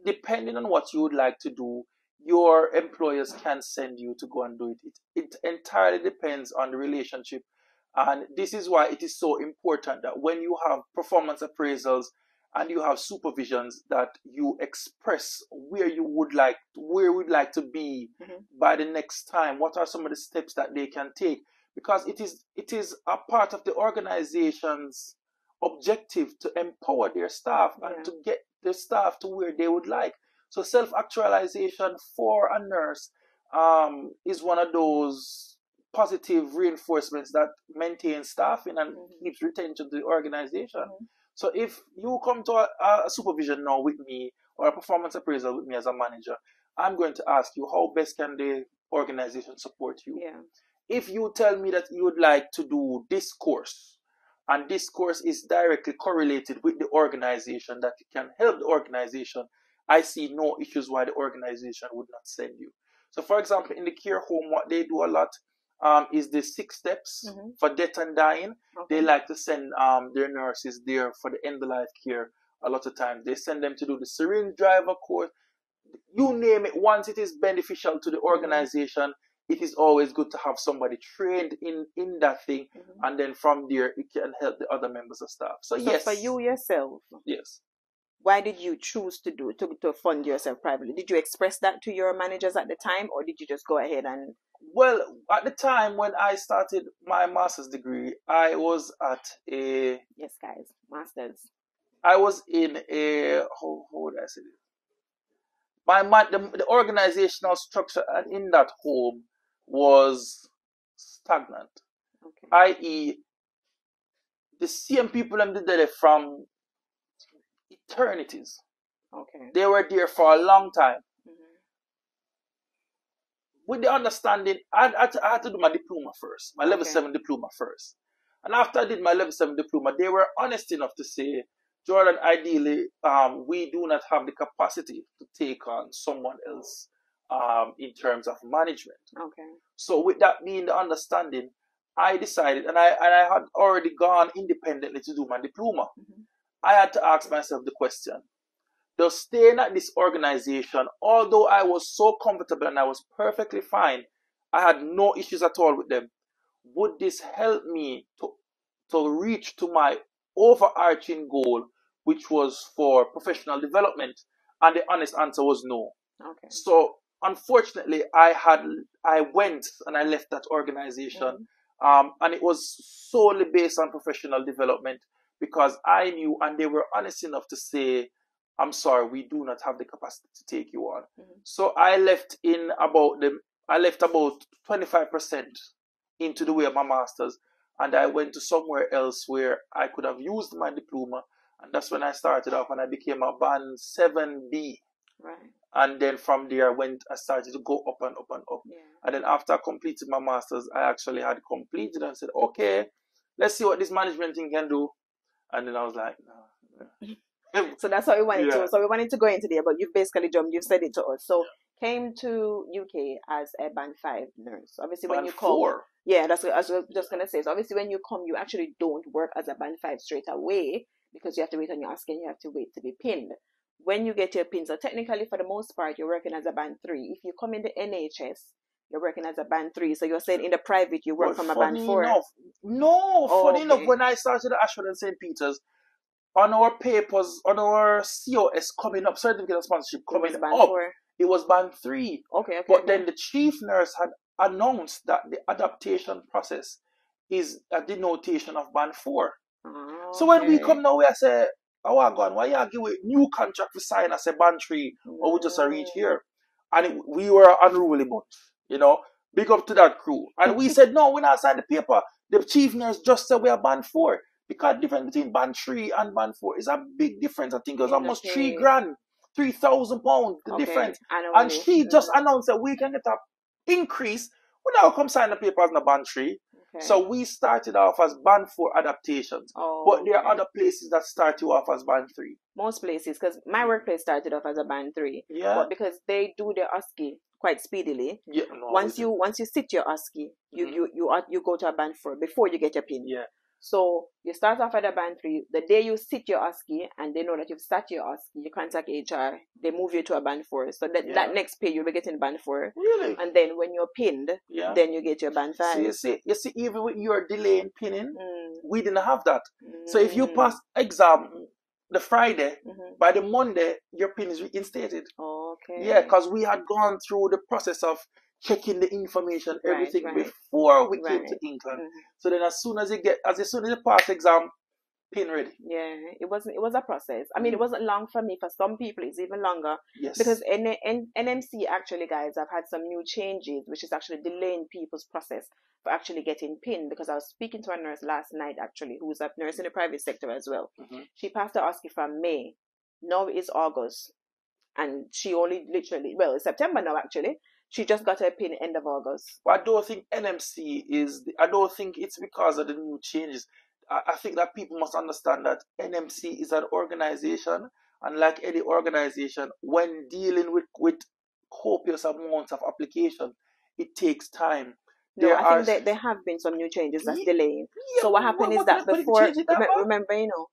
[SPEAKER 1] depending on what you would like to do, your employers can send you to go and do it. It, it entirely depends on the relationship. And this is why it is so important that when you have performance appraisals and you have supervisions that you express where you would like where you would like to be
[SPEAKER 2] Mhm.
[SPEAKER 1] by the next time what are some of the steps that they can take because it is it is a part of the organization's objective to empower their staff
[SPEAKER 2] Yeah.
[SPEAKER 1] and to get their staff to where they would like so self-actualization for a nurse um, is one of those positive reinforcements that maintain staffing and
[SPEAKER 2] Mhm.
[SPEAKER 1] keeps retention to the organization
[SPEAKER 2] Mhm.
[SPEAKER 1] so if you come to a, a supervision now with me or a performance appraisal with me as a manager, I'm going to ask you how best can the organization support you.
[SPEAKER 2] Yeah.
[SPEAKER 1] If you tell me that you would like to do this course, And this course is directly correlated with the organization that you can help the organization. I see no issues why the organization would not send you. So, for example, in the care home, what they do a lot um, is the six steps
[SPEAKER 2] Mm-hmm.
[SPEAKER 1] for death and dying.
[SPEAKER 2] Okay.
[SPEAKER 1] They like to send um, their nurses there for the end of life care a lot of times. They send them to do the syringe driver course. You name it, once it is beneficial to the
[SPEAKER 2] Mm-hmm.
[SPEAKER 1] organization, it is always good to have somebody trained in, in that thing.
[SPEAKER 2] Mhm.
[SPEAKER 1] And then from there, it can help the other members of staff. So,
[SPEAKER 2] So
[SPEAKER 1] yes.
[SPEAKER 2] for you yourself,
[SPEAKER 1] Yes.
[SPEAKER 2] Why did you choose to do to, to fund yourself privately? Did you express that to your managers at the time, or did you just go ahead and
[SPEAKER 1] Well, at the time when I started my master's degree, I was at a
[SPEAKER 2] yes, guys, masters?
[SPEAKER 1] I was in a how, how would I say this? My the, the organizational structure and in that home was stagnant,
[SPEAKER 2] Okay.
[SPEAKER 1] i.e., the same people them did there from eternities.
[SPEAKER 2] okay.
[SPEAKER 1] They were there for a long time.
[SPEAKER 2] Mhm.
[SPEAKER 1] With the understanding, I, had- I, had to- I had to do my diploma first, my level
[SPEAKER 2] Okay.
[SPEAKER 1] seven diploma first. And after I did my level seven diploma, they were honest enough to say, Jordan, ideally, um, we do not have the capacity to take on someone else um, in terms of management.
[SPEAKER 2] Okay.
[SPEAKER 1] So, with that being the understanding, I decided, and I and I had already gone independently to do my diploma.
[SPEAKER 2] Mhm.
[SPEAKER 1] I had to ask myself the question: Does staying at this organization, although I was so comfortable and I was perfectly fine, I had no issues at all with them, would this help me to to reach to my overarching goal, which was for professional development? And the honest answer was no.
[SPEAKER 2] Okay.
[SPEAKER 1] So unfortunately, I had I went and I left that organization,
[SPEAKER 2] Mhm.
[SPEAKER 1] um, and it was solely based on professional development because I knew, and they were honest enough to say, "I'm sorry, we do not have the capacity to take you on."
[SPEAKER 2] Mhm.
[SPEAKER 1] So I left in about the I left about twenty five percent into the way of my masters, and I went to somewhere else where I could have used my diploma, and that's when I started off, and I became a band seven B
[SPEAKER 2] Right.
[SPEAKER 1] and then from there I went I started to go up and up and up
[SPEAKER 2] Yeah.
[SPEAKER 1] and then after I completed my masters I actually had completed and said okay let's see what this management thing can do and then I was like no.
[SPEAKER 2] So that's what we wanted
[SPEAKER 1] Yeah.
[SPEAKER 2] to. So we wanted to go into there, but you've basically jumped. You've said it to us. So came to UK as a band five nurse. Obviously, when you come,
[SPEAKER 1] four
[SPEAKER 2] yeah, that's what I was just gonna say. So obviously, when you come, you actually don't work as a band five straight away because you have to wait on your OSCE. You have to wait to be pinned. When you get your pin, so technically, for the most part, you're working as a band three. If you come in the NHS, you're working as a band three. So you're saying in the private, you work
[SPEAKER 1] But
[SPEAKER 2] from a band four.
[SPEAKER 1] enough, no
[SPEAKER 2] Oh,
[SPEAKER 1] funny enough when I started at Ashford and St. Peter's on our papers on our COS coming up certificate of sponsorship
[SPEAKER 2] It
[SPEAKER 1] coming
[SPEAKER 2] band
[SPEAKER 1] up
[SPEAKER 2] four.
[SPEAKER 1] it was band three
[SPEAKER 2] Okay, okay.
[SPEAKER 1] But then the chief nurse had announced that the adaptation process is a denotation of band four. So when we come now, we I say, oh, I gone, why you give a new contract to sign as a band three or we just reach here? And it, we were unruly bunch, you know. Big up to that crew. And we said, no, we're not signing the paper. The chief nurse just said we are band four. Because the difference between band three and band four is a big difference. I think it was almost three
[SPEAKER 2] pay.
[SPEAKER 1] grand, three thousand pounds, the
[SPEAKER 2] Okay,
[SPEAKER 1] difference. And she just
[SPEAKER 2] Mhm.
[SPEAKER 1] announced that we can get a increase. We now come sign the papers in a band three.
[SPEAKER 2] Okay.
[SPEAKER 1] So we started off as band four adaptations.
[SPEAKER 2] Oh,
[SPEAKER 1] But there are other places that start you off as band three.
[SPEAKER 2] most places because my workplace started off as a band three,
[SPEAKER 1] Yeah.
[SPEAKER 2] but because they do the OSCE quite speedily.
[SPEAKER 1] yeah no,
[SPEAKER 2] once you once you sit your OSCE, you
[SPEAKER 1] Mhm.
[SPEAKER 2] you you are, you go to a band four before you get your pin.
[SPEAKER 1] Yeah.
[SPEAKER 2] So you start off at a band three. The day you sit your OSCE and they know that you've sat your OSCE, you contact HR. They move you to a band four. So that
[SPEAKER 1] Yeah.
[SPEAKER 2] that next pay you'll be getting band four.
[SPEAKER 1] Really?
[SPEAKER 2] And then when you're pinned,
[SPEAKER 1] Yeah.
[SPEAKER 2] then you get your band
[SPEAKER 1] So you see, you see, even with your delay in pinning,
[SPEAKER 2] Mm,
[SPEAKER 1] we didn't have that. So if you
[SPEAKER 2] mm,
[SPEAKER 1] pass exam the Friday,
[SPEAKER 2] mhm.
[SPEAKER 1] by the Monday, your pin is reinstated.
[SPEAKER 2] Okay.
[SPEAKER 1] Yeah, because we had gone through the process of checking the information, everything
[SPEAKER 2] right.
[SPEAKER 1] before we came to England.
[SPEAKER 2] Mhm.
[SPEAKER 1] So then, as soon as you get, as soon as you pass exam, pin ready.
[SPEAKER 2] Yeah, it wasn't. It was a process. I mean, it
[SPEAKER 1] Mm.
[SPEAKER 2] wasn't long for me. For some people, it's even longer
[SPEAKER 1] Yes.
[SPEAKER 2] because N- N- NMC actually, guys, I've had some new changes, which is actually delaying people's process for actually getting pinned. Because I was speaking to a nurse last night, actually, who's a nurse in the private sector as well.
[SPEAKER 1] Mhm.
[SPEAKER 2] She passed her OSCE from May. Now it's August, and she only literally, well, it's September now. Actually, she just got her pin end of August.
[SPEAKER 1] But I don't think NMC is. The, I don't think it's because of the new changes. I, I think that people must understand that NMC is an organization, and like any organization, when dealing with with copious amounts of application, it takes time.
[SPEAKER 2] No,
[SPEAKER 1] There
[SPEAKER 2] I
[SPEAKER 1] are
[SPEAKER 2] think there, there have been some new changes that's
[SPEAKER 1] Ye-
[SPEAKER 2] delaying.
[SPEAKER 1] Yeah,
[SPEAKER 2] So what happened is
[SPEAKER 1] what-
[SPEAKER 2] that
[SPEAKER 1] what
[SPEAKER 2] before,
[SPEAKER 1] change it that
[SPEAKER 2] remem- remember, you know,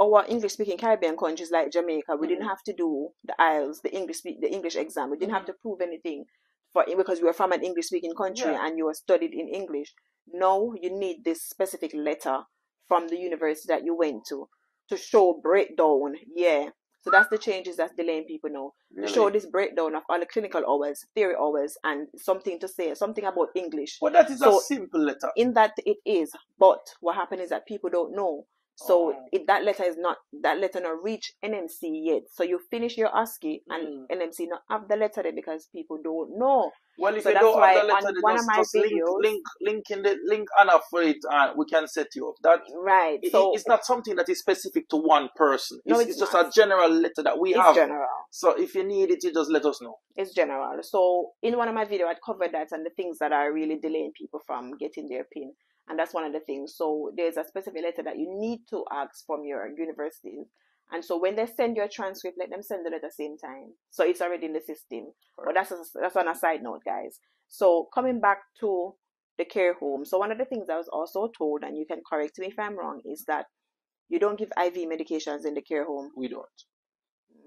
[SPEAKER 2] our English-speaking Caribbean countries like Jamaica, we didn't
[SPEAKER 1] Mhm.
[SPEAKER 2] have to do the IELTS, the English speak, the English exam. We didn't have
[SPEAKER 1] Mhm.
[SPEAKER 2] to prove anything for because we were from an English-speaking country
[SPEAKER 1] Yeah.
[SPEAKER 2] and you were studied in English. No, you need this specific letter from the university that you went to to show breakdown. Yeah. So that's the changes that's delaying people now. To show this breakdown of all the clinical hours, theory hours, and something to say, something about English
[SPEAKER 1] But that is
[SPEAKER 2] So-
[SPEAKER 1] a simple letter.
[SPEAKER 2] in that it is but what happened is that people don't know so
[SPEAKER 1] Oh.
[SPEAKER 2] it, that letter is not that letter not reach nmc yet so you finish your OSCE and
[SPEAKER 1] Mm.
[SPEAKER 2] nmc not have the letter there because people don't know
[SPEAKER 1] Well, if
[SPEAKER 2] So
[SPEAKER 1] you don't have the letter, then
[SPEAKER 2] one of
[SPEAKER 1] just,
[SPEAKER 2] my
[SPEAKER 1] just link,
[SPEAKER 2] videos-
[SPEAKER 1] link, link in the link Anna for it, and we can set you up. That
[SPEAKER 2] right
[SPEAKER 1] it-
[SPEAKER 2] so
[SPEAKER 1] it's not something that is specific to one person.
[SPEAKER 2] No,
[SPEAKER 1] it's,
[SPEAKER 2] it's
[SPEAKER 1] just a general letter that we
[SPEAKER 2] it's
[SPEAKER 1] have.
[SPEAKER 2] general
[SPEAKER 1] So if you need it, you just let us know.
[SPEAKER 2] it's general so in one of my videos i covered that and the things that are really delaying people from getting their pin and that's one of the things. So there's a specific letter that you need to ask from your university. And so when they send your transcript let them send it at the same time. So it's already in the system. But that's a, that's on a side note guys. So coming back to the care home. So one of the things i was also told and you can correct me if i'm wrong is that you don't give iv medications in the care home.
[SPEAKER 1] We don't.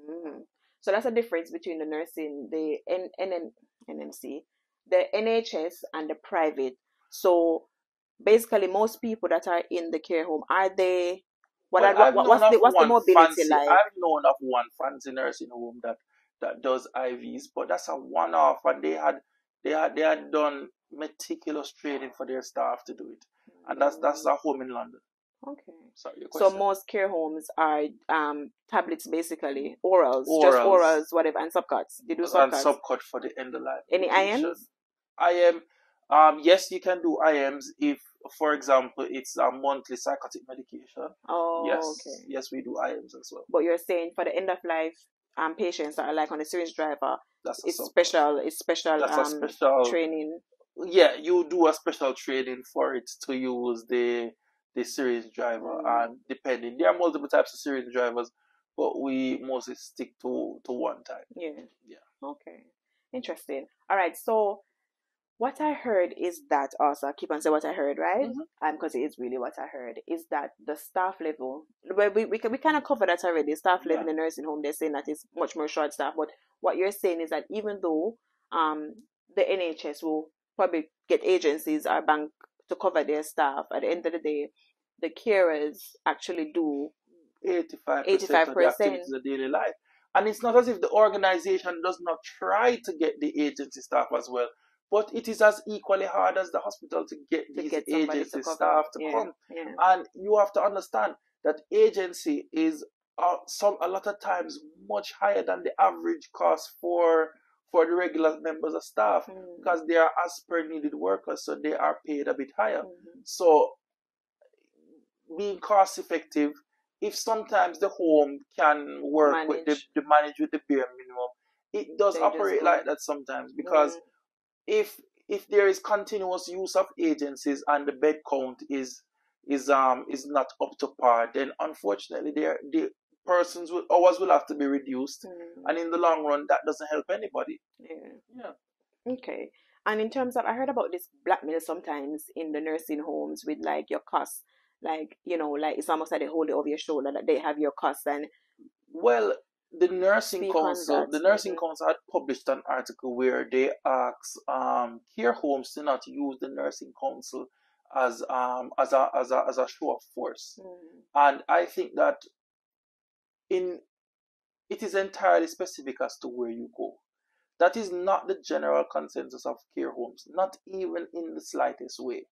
[SPEAKER 2] Mm. So that's a difference between the nursing, the N, NN, NMC, the NHS, and the private. So basically, most people that are in the care home are they? What
[SPEAKER 1] Well,
[SPEAKER 2] are,
[SPEAKER 1] I've
[SPEAKER 2] what,
[SPEAKER 1] known
[SPEAKER 2] what's the what's the
[SPEAKER 1] one
[SPEAKER 2] mobility
[SPEAKER 1] fancy,
[SPEAKER 2] like?
[SPEAKER 1] I've known of one fancy nursing home that that does IVs, but that's a one-off, and they had they had they had done meticulous training for their staff to do it, and that's that's a home in London.
[SPEAKER 2] okay.
[SPEAKER 1] Sorry,
[SPEAKER 2] So most care homes are um tablets basically, orals, just
[SPEAKER 1] Orals.
[SPEAKER 2] orals, whatever, and subcuts. They do subcuts.
[SPEAKER 1] and subcut for the end of life.
[SPEAKER 2] Any. IMs?
[SPEAKER 1] IM, um, yes, you can do IMs if, for example, it's a monthly psychotic medication.
[SPEAKER 2] Oh,
[SPEAKER 1] yes,
[SPEAKER 2] okay.
[SPEAKER 1] yes, we do IMs as well.
[SPEAKER 2] But you're saying for the end of life um patients that are like on the syringe driver,
[SPEAKER 1] That's
[SPEAKER 2] it's special, it's special
[SPEAKER 1] That's
[SPEAKER 2] um
[SPEAKER 1] a special.
[SPEAKER 2] training.
[SPEAKER 1] yeah, you do a special training for it to use the the syringe driver,
[SPEAKER 2] Mm.
[SPEAKER 1] and depending, there are multiple types of syringe drivers, but we mostly stick to to one type.
[SPEAKER 2] Yeah.
[SPEAKER 1] Yeah.
[SPEAKER 2] Okay. Interesting. All right. So, what I heard is that also I keep on saying what I heard, right?
[SPEAKER 1] Mhm.
[SPEAKER 2] Um, because it is really what I heard is that the staff level. Well, we we we kind of covered that already. Staff level in the nursing home, they're saying that it's much more short staff. But what you're saying is that even though um the NHS will probably get agencies or bank to cover their staff, at the end of the day, the carers actually do
[SPEAKER 1] 85% of the
[SPEAKER 2] 85%.
[SPEAKER 1] activities of daily life. And it's not as if the organization does not try to get the agency staff as well, but it is as equally hard as the hospital to get
[SPEAKER 2] to
[SPEAKER 1] these
[SPEAKER 2] get
[SPEAKER 1] agency staff to
[SPEAKER 2] yeah.
[SPEAKER 1] come.
[SPEAKER 2] Yeah.
[SPEAKER 1] And you have to understand that agency is uh, some a lot of times much higher than the average cost for for the regular members of staff
[SPEAKER 2] Mm.
[SPEAKER 1] because they are as per needed workers, so they are paid a bit higher.
[SPEAKER 2] Mhm.
[SPEAKER 1] So, being cost effective, if sometimes the home can work with the,
[SPEAKER 2] Manage.
[SPEAKER 1] the manage with the bare minimum, it does
[SPEAKER 2] They
[SPEAKER 1] operate like that sometimes because
[SPEAKER 2] Mm.
[SPEAKER 1] If if there is continuous use of agencies and the bed count is is um is not up to par, then unfortunately there the persons will hours will have to be reduced,
[SPEAKER 2] Mm.
[SPEAKER 1] and in the long run that doesn't help anybody.
[SPEAKER 2] Yeah.
[SPEAKER 1] Yeah.
[SPEAKER 2] Okay. And in terms of, I heard about this blackmail sometimes in the nursing homes with like your costs, like you know, like it's almost like they hold it over your shoulder that they have your costs and
[SPEAKER 1] Well, the nursing council, the nursing council had published an article where they asked um, care homes to not use the nursing council as um as a as a as a show of force,
[SPEAKER 2] Mm.
[SPEAKER 1] and I think that in it is entirely specific as to where you go. That is not the general consensus of care homes, not even in the slightest way.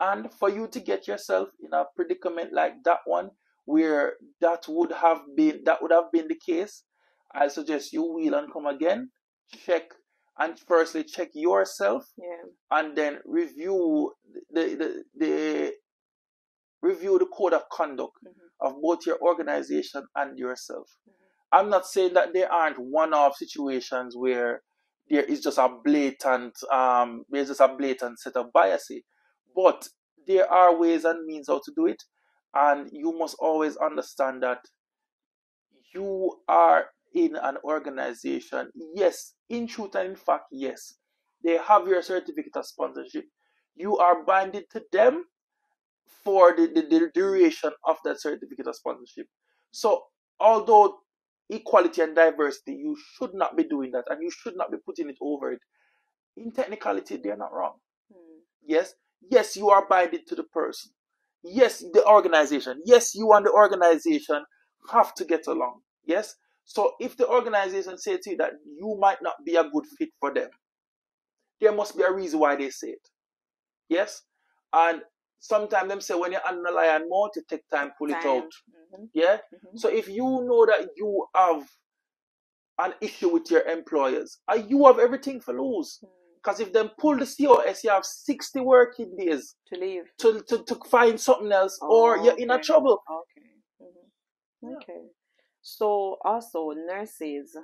[SPEAKER 1] And for you to get yourself in a predicament like that one, where that would have been that would have been the case, I suggest you wheel and come again, check and firstly check yourself
[SPEAKER 2] yeah.
[SPEAKER 1] and then review the the, the review the code of conduct
[SPEAKER 2] Mhm.
[SPEAKER 1] of both your organization and yourself.
[SPEAKER 2] Mhm.
[SPEAKER 1] I'm not saying that there aren't one-off situations where there is just a blatant um there's just a blatant set of biases, but there are ways and means how to do it. And you must always understand that you are in an organization. Yes, in truth and in fact, yes. They have your certificate of sponsorship. You are binded to them for the, the, the duration of that certificate of sponsorship. So, although equality and diversity, you should not be doing that and you should not be putting it over it. In technicality, they're not wrong.
[SPEAKER 2] Hmm.
[SPEAKER 1] Yes, yes, you are binded to the person. Yes, the organization. Yes, you and the organization have to get along. Yes. So if the organization say to you that you might not be a good fit for them, there must be a reason why they say it. Yes. And sometimes them say when you're on the lion more to take time, pull it
[SPEAKER 2] Time.
[SPEAKER 1] out.
[SPEAKER 2] Mhm.
[SPEAKER 1] Yeah.
[SPEAKER 2] Mhm.
[SPEAKER 1] So if you know that you have an issue with your employers, you have everything for lose.
[SPEAKER 2] Hmm.
[SPEAKER 1] Because if them pull the COS, you have 60 working days
[SPEAKER 2] To leave.
[SPEAKER 1] to, to, to find something else, or
[SPEAKER 2] Oh,
[SPEAKER 1] you're in a trouble.
[SPEAKER 2] Okay. Mhm.
[SPEAKER 1] Yeah.
[SPEAKER 2] Okay. So also nurses,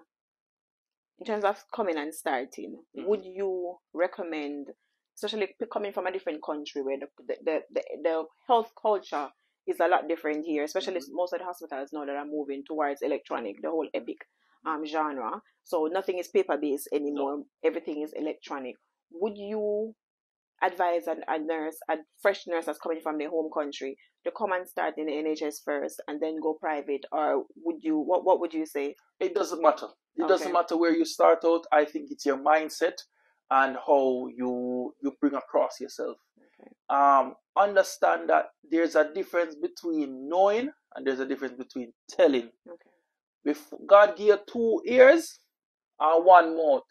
[SPEAKER 2] in terms of coming and starting,
[SPEAKER 1] Mhm.
[SPEAKER 2] would you recommend, especially coming from a different country where the the, the, the, health culture is a lot different here, especially
[SPEAKER 1] Mhm.
[SPEAKER 2] most of the hospitals now that are moving towards electronic, the whole epic um genre. So nothing is paper based anymore. Everything is electronic. Would you advise an, a nurse, a fresh nurse that's coming from their home country, to come and start in the NHS first and then go private, or would you? What What would you say?
[SPEAKER 1] It doesn't matter. It doesn't matter where you start out. I think it's your mindset and how you you bring across yourself.
[SPEAKER 2] Okay.
[SPEAKER 1] Um, understand that there's a difference between knowing and there's a difference between telling.
[SPEAKER 2] Okay.
[SPEAKER 1] God gave you two ears and one mouth,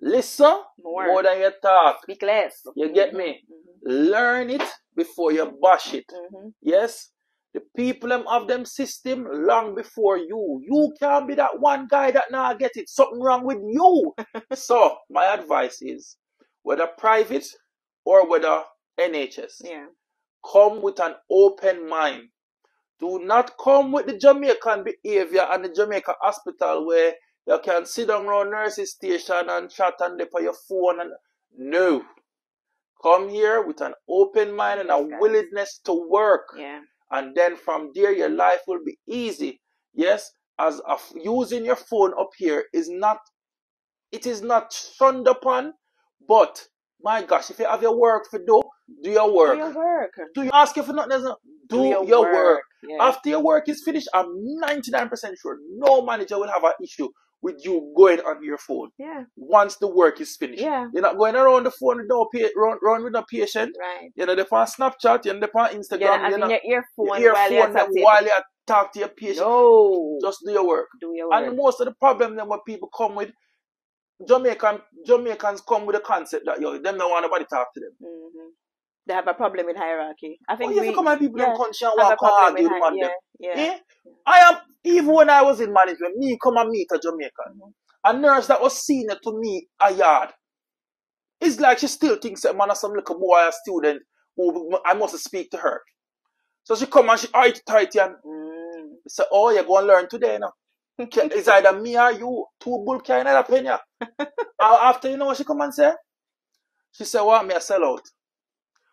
[SPEAKER 1] listen
[SPEAKER 2] More.
[SPEAKER 1] more than you talk.
[SPEAKER 2] Speak less.
[SPEAKER 1] You get me?
[SPEAKER 2] Mhm.
[SPEAKER 1] Learn it before you bash it.
[SPEAKER 2] Mhm.
[SPEAKER 1] Yes? The people them have them system long before you. You can't be that one guy that now get it. Something wrong with you. so my advice is whether private or whether NHS,
[SPEAKER 2] Yeah.
[SPEAKER 1] come with an open mind. Do not come with the Jamaican behavior and the Jamaica hospital where you can sit down around nurses station and chat and they on your phone and no. Come here with an open mind and a
[SPEAKER 2] Yes,
[SPEAKER 1] willingness to work
[SPEAKER 2] Yeah.
[SPEAKER 1] and then from there your life will be easy yes as of using your phone up here is not it is not shunned upon but my gosh if you have your work for do do your work
[SPEAKER 2] Do your work.
[SPEAKER 1] do you ask you for nothing do, your, work,
[SPEAKER 2] Yeah.
[SPEAKER 1] after your work is finished i'm 99% sure no manager will have an issue with you going on your phone
[SPEAKER 2] yeah.
[SPEAKER 1] once the work is finished
[SPEAKER 2] Yeah.
[SPEAKER 1] you're not going around the phone with no pa- run, run with no patient
[SPEAKER 2] Right.
[SPEAKER 1] you know, they on Snapchat, you know, they on Instagram,
[SPEAKER 2] Yeah.
[SPEAKER 1] you
[SPEAKER 2] Having
[SPEAKER 1] know,
[SPEAKER 2] your earphone
[SPEAKER 1] your
[SPEAKER 2] while you're
[SPEAKER 1] earphone them
[SPEAKER 2] talking.
[SPEAKER 1] while you talk to your patient.
[SPEAKER 2] No.
[SPEAKER 1] Just do your work.
[SPEAKER 2] do your work.
[SPEAKER 1] And most of the problem then what people come with, Jamaican Jamaicans come with the concept that yo, them don't want nobody talk to them.
[SPEAKER 2] hmm They have a problem with hierarchy. I
[SPEAKER 1] Oh,
[SPEAKER 2] think
[SPEAKER 1] you
[SPEAKER 2] we
[SPEAKER 1] have come and people
[SPEAKER 2] yeah,
[SPEAKER 1] them country and
[SPEAKER 2] have a
[SPEAKER 1] walk and
[SPEAKER 2] problem
[SPEAKER 1] argue
[SPEAKER 2] with hi- yeah, yeah.
[SPEAKER 1] Eh? I am even when I was in management, me come and meet a Jamaican.
[SPEAKER 2] Mhm.
[SPEAKER 1] A nurse that was senior to me a yard. It's like she still thinks that man is some little boy, a student who I must speak to her. So she come and she eye tight and
[SPEAKER 2] Mm.
[SPEAKER 1] say, Oh, you're going to learn today now. It's either me or you. Two bull can a penny. After you know what she come and say? She said, Want me a sell out?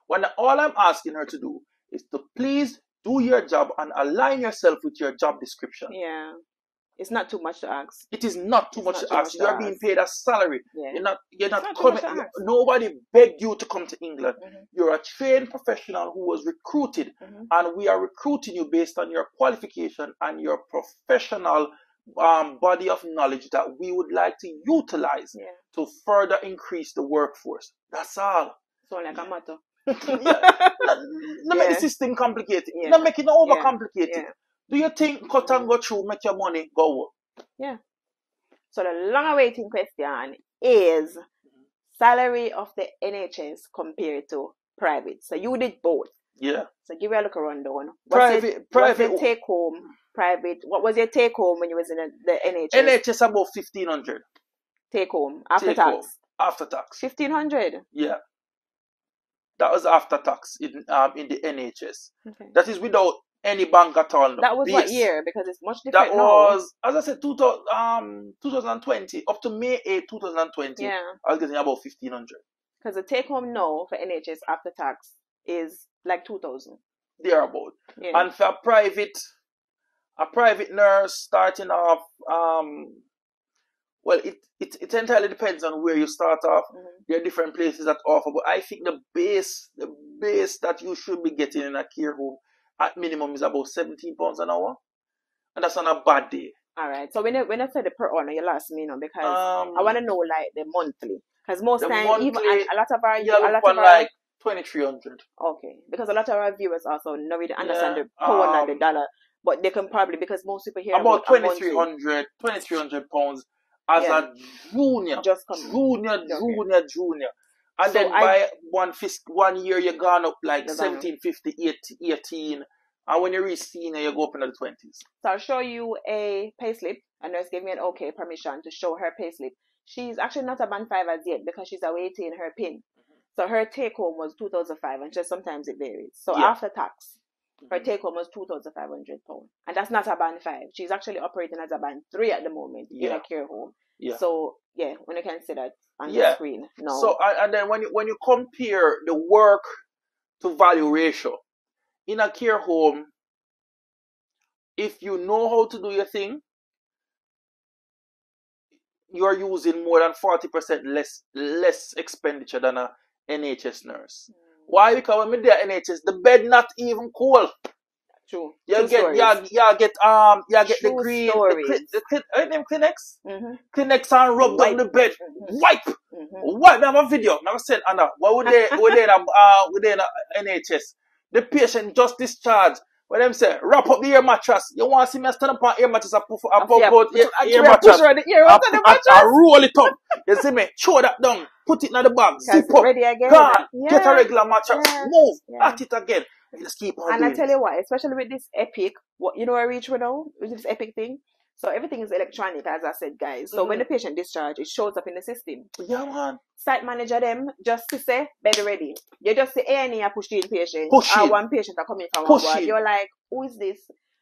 [SPEAKER 1] When all I'm asking her to do is to please do your job and align yourself with your job description.
[SPEAKER 2] Yeah. It's not too much to ask.
[SPEAKER 1] It is not too much
[SPEAKER 2] not
[SPEAKER 1] to
[SPEAKER 2] too
[SPEAKER 1] ask.
[SPEAKER 2] much to
[SPEAKER 1] You're being paid a salary.
[SPEAKER 2] Yeah.
[SPEAKER 1] You're not. You're not
[SPEAKER 2] not
[SPEAKER 1] coming. Nobody begged you to come to England.
[SPEAKER 2] Mhm.
[SPEAKER 1] You're a trained professional who was recruited,
[SPEAKER 2] Mhm.
[SPEAKER 1] and we are recruiting you based on your qualification and your professional um, body of knowledge that we would like to utilize
[SPEAKER 2] Yeah.
[SPEAKER 1] to further increase the workforce. That's all.
[SPEAKER 2] So like a matter.
[SPEAKER 1] Not, make the system complicated.
[SPEAKER 2] Yeah.
[SPEAKER 1] Not make it not
[SPEAKER 2] overcomplicated.
[SPEAKER 1] Do you think cut and go through make your money go up? Yeah.
[SPEAKER 2] So the long awaiting question is salary of the NHS compared to private. So you did both.
[SPEAKER 1] Yeah.
[SPEAKER 2] So give me a look rundown. What's
[SPEAKER 1] Private-
[SPEAKER 2] your, what's
[SPEAKER 1] private-
[SPEAKER 2] your take home? Private. What was your take home when you was in the, the NHS?
[SPEAKER 1] NHS about fifteen hundred
[SPEAKER 2] take home after
[SPEAKER 1] Take
[SPEAKER 2] tax.
[SPEAKER 1] home. after tax.
[SPEAKER 2] Fifteen hundred.
[SPEAKER 1] Yeah. That was after tax in um, in the NHS.
[SPEAKER 2] Okay.
[SPEAKER 1] That is without any bank at all. no.
[SPEAKER 2] That was what year? Because it's much different
[SPEAKER 1] That
[SPEAKER 2] now.
[SPEAKER 1] was, as I said, 2000, um, 2020, up to May 8, 2020.
[SPEAKER 2] Yeah.
[SPEAKER 1] I was getting about 1500.
[SPEAKER 2] Because the take home now for NHS after tax is like two thousand.
[SPEAKER 1] thereabout.
[SPEAKER 2] Yeah.
[SPEAKER 1] And for a private, a private nurse starting off, um, well, it, it, it entirely depends on where you start off.
[SPEAKER 2] Mhm.
[SPEAKER 1] There are different places that offer, but I think the base, the base that you should be getting in a care home at minimum is about 17 pounds an hour. And that's on a bad day.
[SPEAKER 2] All right. So when you when I said the per hour, you lost me, you know, because
[SPEAKER 1] Um,
[SPEAKER 2] I want to know like the monthly, because most
[SPEAKER 1] The
[SPEAKER 2] time even a lot of our
[SPEAKER 1] you
[SPEAKER 2] a lot of our
[SPEAKER 1] like 2300.
[SPEAKER 2] okay, because a lot of our viewers also not really understand
[SPEAKER 1] Yeah,
[SPEAKER 2] the pound and the
[SPEAKER 1] um,
[SPEAKER 2] dollar, but they can probably because most people hear
[SPEAKER 1] About
[SPEAKER 2] a monthly
[SPEAKER 1] 2300, 2300 pounds as
[SPEAKER 2] Yeah.
[SPEAKER 1] a junior.
[SPEAKER 2] just
[SPEAKER 1] junior,
[SPEAKER 2] Okay.
[SPEAKER 1] junior, junior. And
[SPEAKER 2] So
[SPEAKER 1] then
[SPEAKER 2] I-
[SPEAKER 1] by one fis- one year, you're gone up like
[SPEAKER 2] You're gone up.
[SPEAKER 1] 17, 50, 18, 18. And when you reach senior, you go up into the 20s.
[SPEAKER 2] So I'll show you a payslip. A nurse gave me an okay permission to show her payslip. She's actually not a band five as yet because she's awaiting her pin. Mm-hmm. So her take home was two thousand five, and just sometimes it varies. So
[SPEAKER 1] Yeah.
[SPEAKER 2] after tax, Mm-hmm. her take home was two thousand five hundred pounds, and that's not a band five. She's actually operating as a band three at the moment in a care home.
[SPEAKER 1] Yeah.
[SPEAKER 2] So yeah, when you can see that on
[SPEAKER 1] Yeah.
[SPEAKER 2] the screen, no.
[SPEAKER 1] So, and, and then when you, when you compare the work to value ratio in a care home, if you know how to do your thing, you're using more than 40% less less expenditure than a NHS nurse. Mm. Why? Because when we there NHS, the bed not even cool.
[SPEAKER 2] true.
[SPEAKER 1] You
[SPEAKER 2] True
[SPEAKER 1] get you, you get um you get the
[SPEAKER 2] True
[SPEAKER 1] green the,
[SPEAKER 2] stories.
[SPEAKER 1] cli- the, cli- uh, them Kleenex
[SPEAKER 2] Mhm,
[SPEAKER 1] Kleenex and rub down the bed
[SPEAKER 2] mhm,
[SPEAKER 1] wipe
[SPEAKER 2] mhm.
[SPEAKER 1] wipe. Now a video now send Anna. What would they would they uh would they NHS? The patient just discharged. When them say wrap up the air mattress, you want to see me stand up on air mattress and puff and pump
[SPEAKER 2] Yeah,
[SPEAKER 1] out air, air
[SPEAKER 2] try to push
[SPEAKER 1] mattress.
[SPEAKER 2] her the ear
[SPEAKER 1] I,
[SPEAKER 2] out of the
[SPEAKER 1] I, I roll it up. You see me? Throw that down. Put it in the bag. Zip up.
[SPEAKER 2] ready again.
[SPEAKER 1] Gone. Get a regular mattress.
[SPEAKER 2] Yeah.
[SPEAKER 1] Move.
[SPEAKER 2] Yeah.
[SPEAKER 1] At it again. Just keep on
[SPEAKER 2] And I tell
[SPEAKER 1] it.
[SPEAKER 2] you what, especially with this epic, what you know, I reach with now with this epic thing. So everything is electronic, as I said, guys. So when mm.
[SPEAKER 1] the
[SPEAKER 2] patient discharge, it shows up in the system.
[SPEAKER 1] Yeah, man.
[SPEAKER 2] Site manager them just to say bed ready. You just say any are push in patient.
[SPEAKER 1] Push
[SPEAKER 2] or
[SPEAKER 1] in.
[SPEAKER 2] one patient are coming from
[SPEAKER 1] Push
[SPEAKER 2] one ward. You're like, who is this?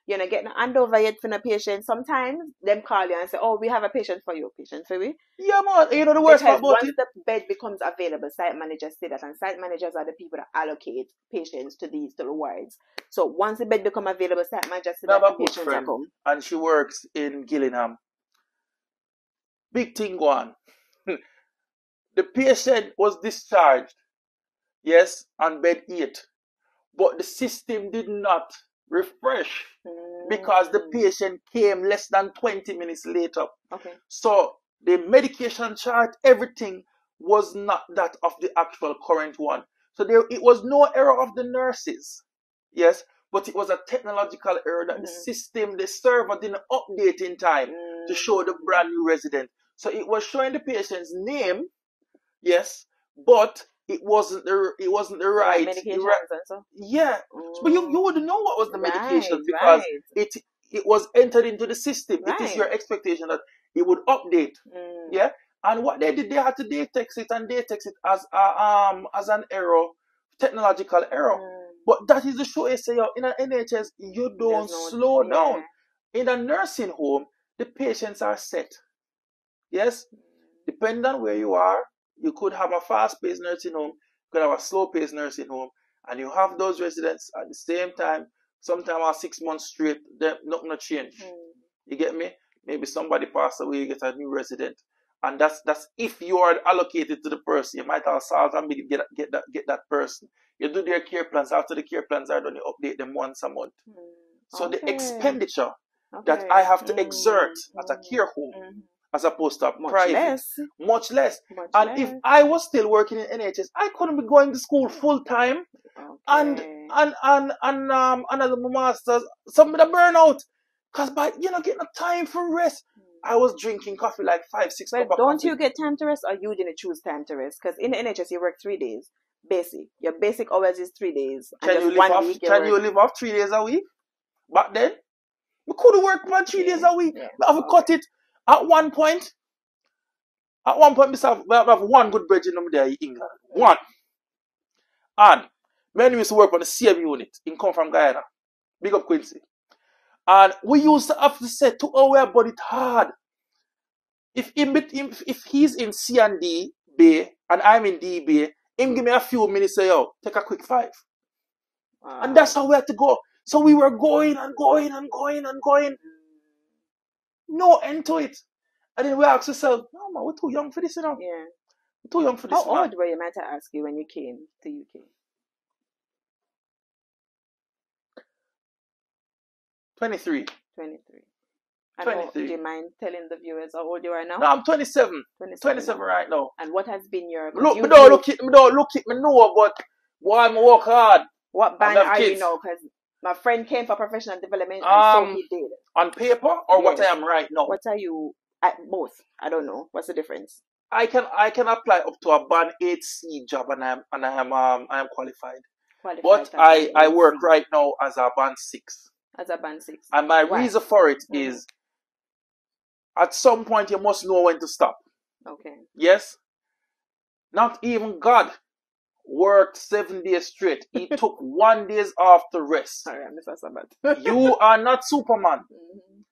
[SPEAKER 2] You're not getting hand over yet from a patient. Sometimes them call you and say, Oh, we have a patient for you, patient for we.
[SPEAKER 1] Yeah, man. You know the worst part
[SPEAKER 2] once
[SPEAKER 1] it?
[SPEAKER 2] the bed becomes available, site managers say that, and site managers are the people that allocate patients to these to the wards. So once the bed become available, site managers say
[SPEAKER 1] I
[SPEAKER 2] that
[SPEAKER 1] have a
[SPEAKER 2] the
[SPEAKER 1] good
[SPEAKER 2] patients are come.
[SPEAKER 1] and she works in Gillingham. Big thing one. the patient was discharged, yes, on bed 8, but the system did not refresh because the
[SPEAKER 2] Mm,
[SPEAKER 1] patient came less than 20 minutes later.
[SPEAKER 2] okay.
[SPEAKER 1] So the medication chart, everything was not that of the actual current one. So there, it was no error of the nurses, yes, but it was a technological error that the
[SPEAKER 2] Mhm.
[SPEAKER 1] system, the server didn't update in time to
[SPEAKER 2] Mm,
[SPEAKER 1] show the brand new resident. So it was showing the patient's name, yes, but it wasn't the it wasn't the
[SPEAKER 2] right
[SPEAKER 1] right,
[SPEAKER 2] medications
[SPEAKER 1] right
[SPEAKER 2] so.
[SPEAKER 1] yeah. But you, you
[SPEAKER 2] Mm,
[SPEAKER 1] wouldn't know what was the medication
[SPEAKER 2] right,
[SPEAKER 1] because it it was entered into the system. It is your expectation that it would update.
[SPEAKER 2] Mm,
[SPEAKER 1] Yeah. And what they did, they had to detect it and detect it as a, um as an error, technological error.
[SPEAKER 2] mm.
[SPEAKER 1] But that is the show I say in an NHS, you don't
[SPEAKER 2] no
[SPEAKER 1] slow
[SPEAKER 2] yeah.
[SPEAKER 1] down. In a nursing home, the patients are set. Yes, depending on where you are, you could have a fast-paced nursing home, you could have a slow-paced nursing home, and you have those residents at the same time. Sometimes are six months straight, then nothing no change.
[SPEAKER 2] Mm,
[SPEAKER 1] You get me? Maybe somebody passed away, you get a new resident. And that's that's if you are allocated to the person. You might have salt and maybe get get that get that person. You do their care plans. After the care plans are done, you update them once a month.
[SPEAKER 2] mm.
[SPEAKER 1] So the
[SPEAKER 2] Okay,
[SPEAKER 1] expenditure that. I have to exert
[SPEAKER 2] Mm,
[SPEAKER 1] at a care home
[SPEAKER 2] mm.
[SPEAKER 1] As opposed to a
[SPEAKER 2] Much
[SPEAKER 1] private,
[SPEAKER 2] less.
[SPEAKER 1] much less.
[SPEAKER 2] Much
[SPEAKER 1] And
[SPEAKER 2] less.
[SPEAKER 1] if I was still working in NHS, I couldn't be going to school full time and
[SPEAKER 2] Okay.
[SPEAKER 1] and and and um another masters. Some of the burnout. Cause by you know getting a time for rest. I was drinking coffee like five, six
[SPEAKER 2] Well,
[SPEAKER 1] cup
[SPEAKER 2] don't
[SPEAKER 1] coffee.
[SPEAKER 2] you get time to rest, or you didn't choose time to rest? Because in the NHS you work three days, basic. Your basic hours is three days, and
[SPEAKER 1] Can
[SPEAKER 2] just
[SPEAKER 1] you live
[SPEAKER 2] one
[SPEAKER 1] off?
[SPEAKER 2] week
[SPEAKER 1] Can
[SPEAKER 2] work.
[SPEAKER 1] you live off three days a week? Back then, we could have worked for three days a week.
[SPEAKER 2] Yeah.
[SPEAKER 1] We have cut it at one point. At one point, we have, have one good bridge in there in England. One. And we used to work on the same unit in come from Guyana. Big up Quincy. And we used to have to say to our it hard. If in if, if he's in C and D bay and I'm in D bay, him give me a few minutes say yo, take a quick five.
[SPEAKER 2] Wow.
[SPEAKER 1] And ah. that's how we had to go. So we were going and going and going and going. No end to it. And then we asked ourselves, no man, we're too young for this, you know.
[SPEAKER 2] Yeah.
[SPEAKER 1] We're too young for this.
[SPEAKER 2] How
[SPEAKER 1] man.
[SPEAKER 2] old were you, might I ask you, when you came to UK?
[SPEAKER 1] 23.
[SPEAKER 2] 23. And how-
[SPEAKER 1] 23.
[SPEAKER 2] do you mind telling the viewers how old you are now?
[SPEAKER 1] No, I'm 27.
[SPEAKER 2] 27.
[SPEAKER 1] 27 right now.
[SPEAKER 2] And what has been your...
[SPEAKER 1] Look,
[SPEAKER 2] you-
[SPEAKER 1] me don't
[SPEAKER 2] you-
[SPEAKER 1] look it, me don't look it, me know, but why I'm work hard
[SPEAKER 2] What band are you
[SPEAKER 1] kids.
[SPEAKER 2] now? Because my friend came for professional development and
[SPEAKER 1] Um,
[SPEAKER 2] so he did.
[SPEAKER 1] on paper or what I am right now.
[SPEAKER 2] What are you at both? I don't know. What's the difference?
[SPEAKER 1] I can I can apply up to a band 8C job and I'm and I am um I am qualified.
[SPEAKER 2] Qualified
[SPEAKER 1] But I, I work right now as a band six.
[SPEAKER 2] as a band six.
[SPEAKER 1] And my
[SPEAKER 2] Why?
[SPEAKER 1] reason for it
[SPEAKER 2] Mhm.
[SPEAKER 1] is at some point you must know when to stop.
[SPEAKER 2] Okay.
[SPEAKER 1] Yes? Not even God worked seven days straight. He took one days off to rest.
[SPEAKER 2] Sorry. Sabbath.
[SPEAKER 1] You are not Superman.
[SPEAKER 2] Mhm.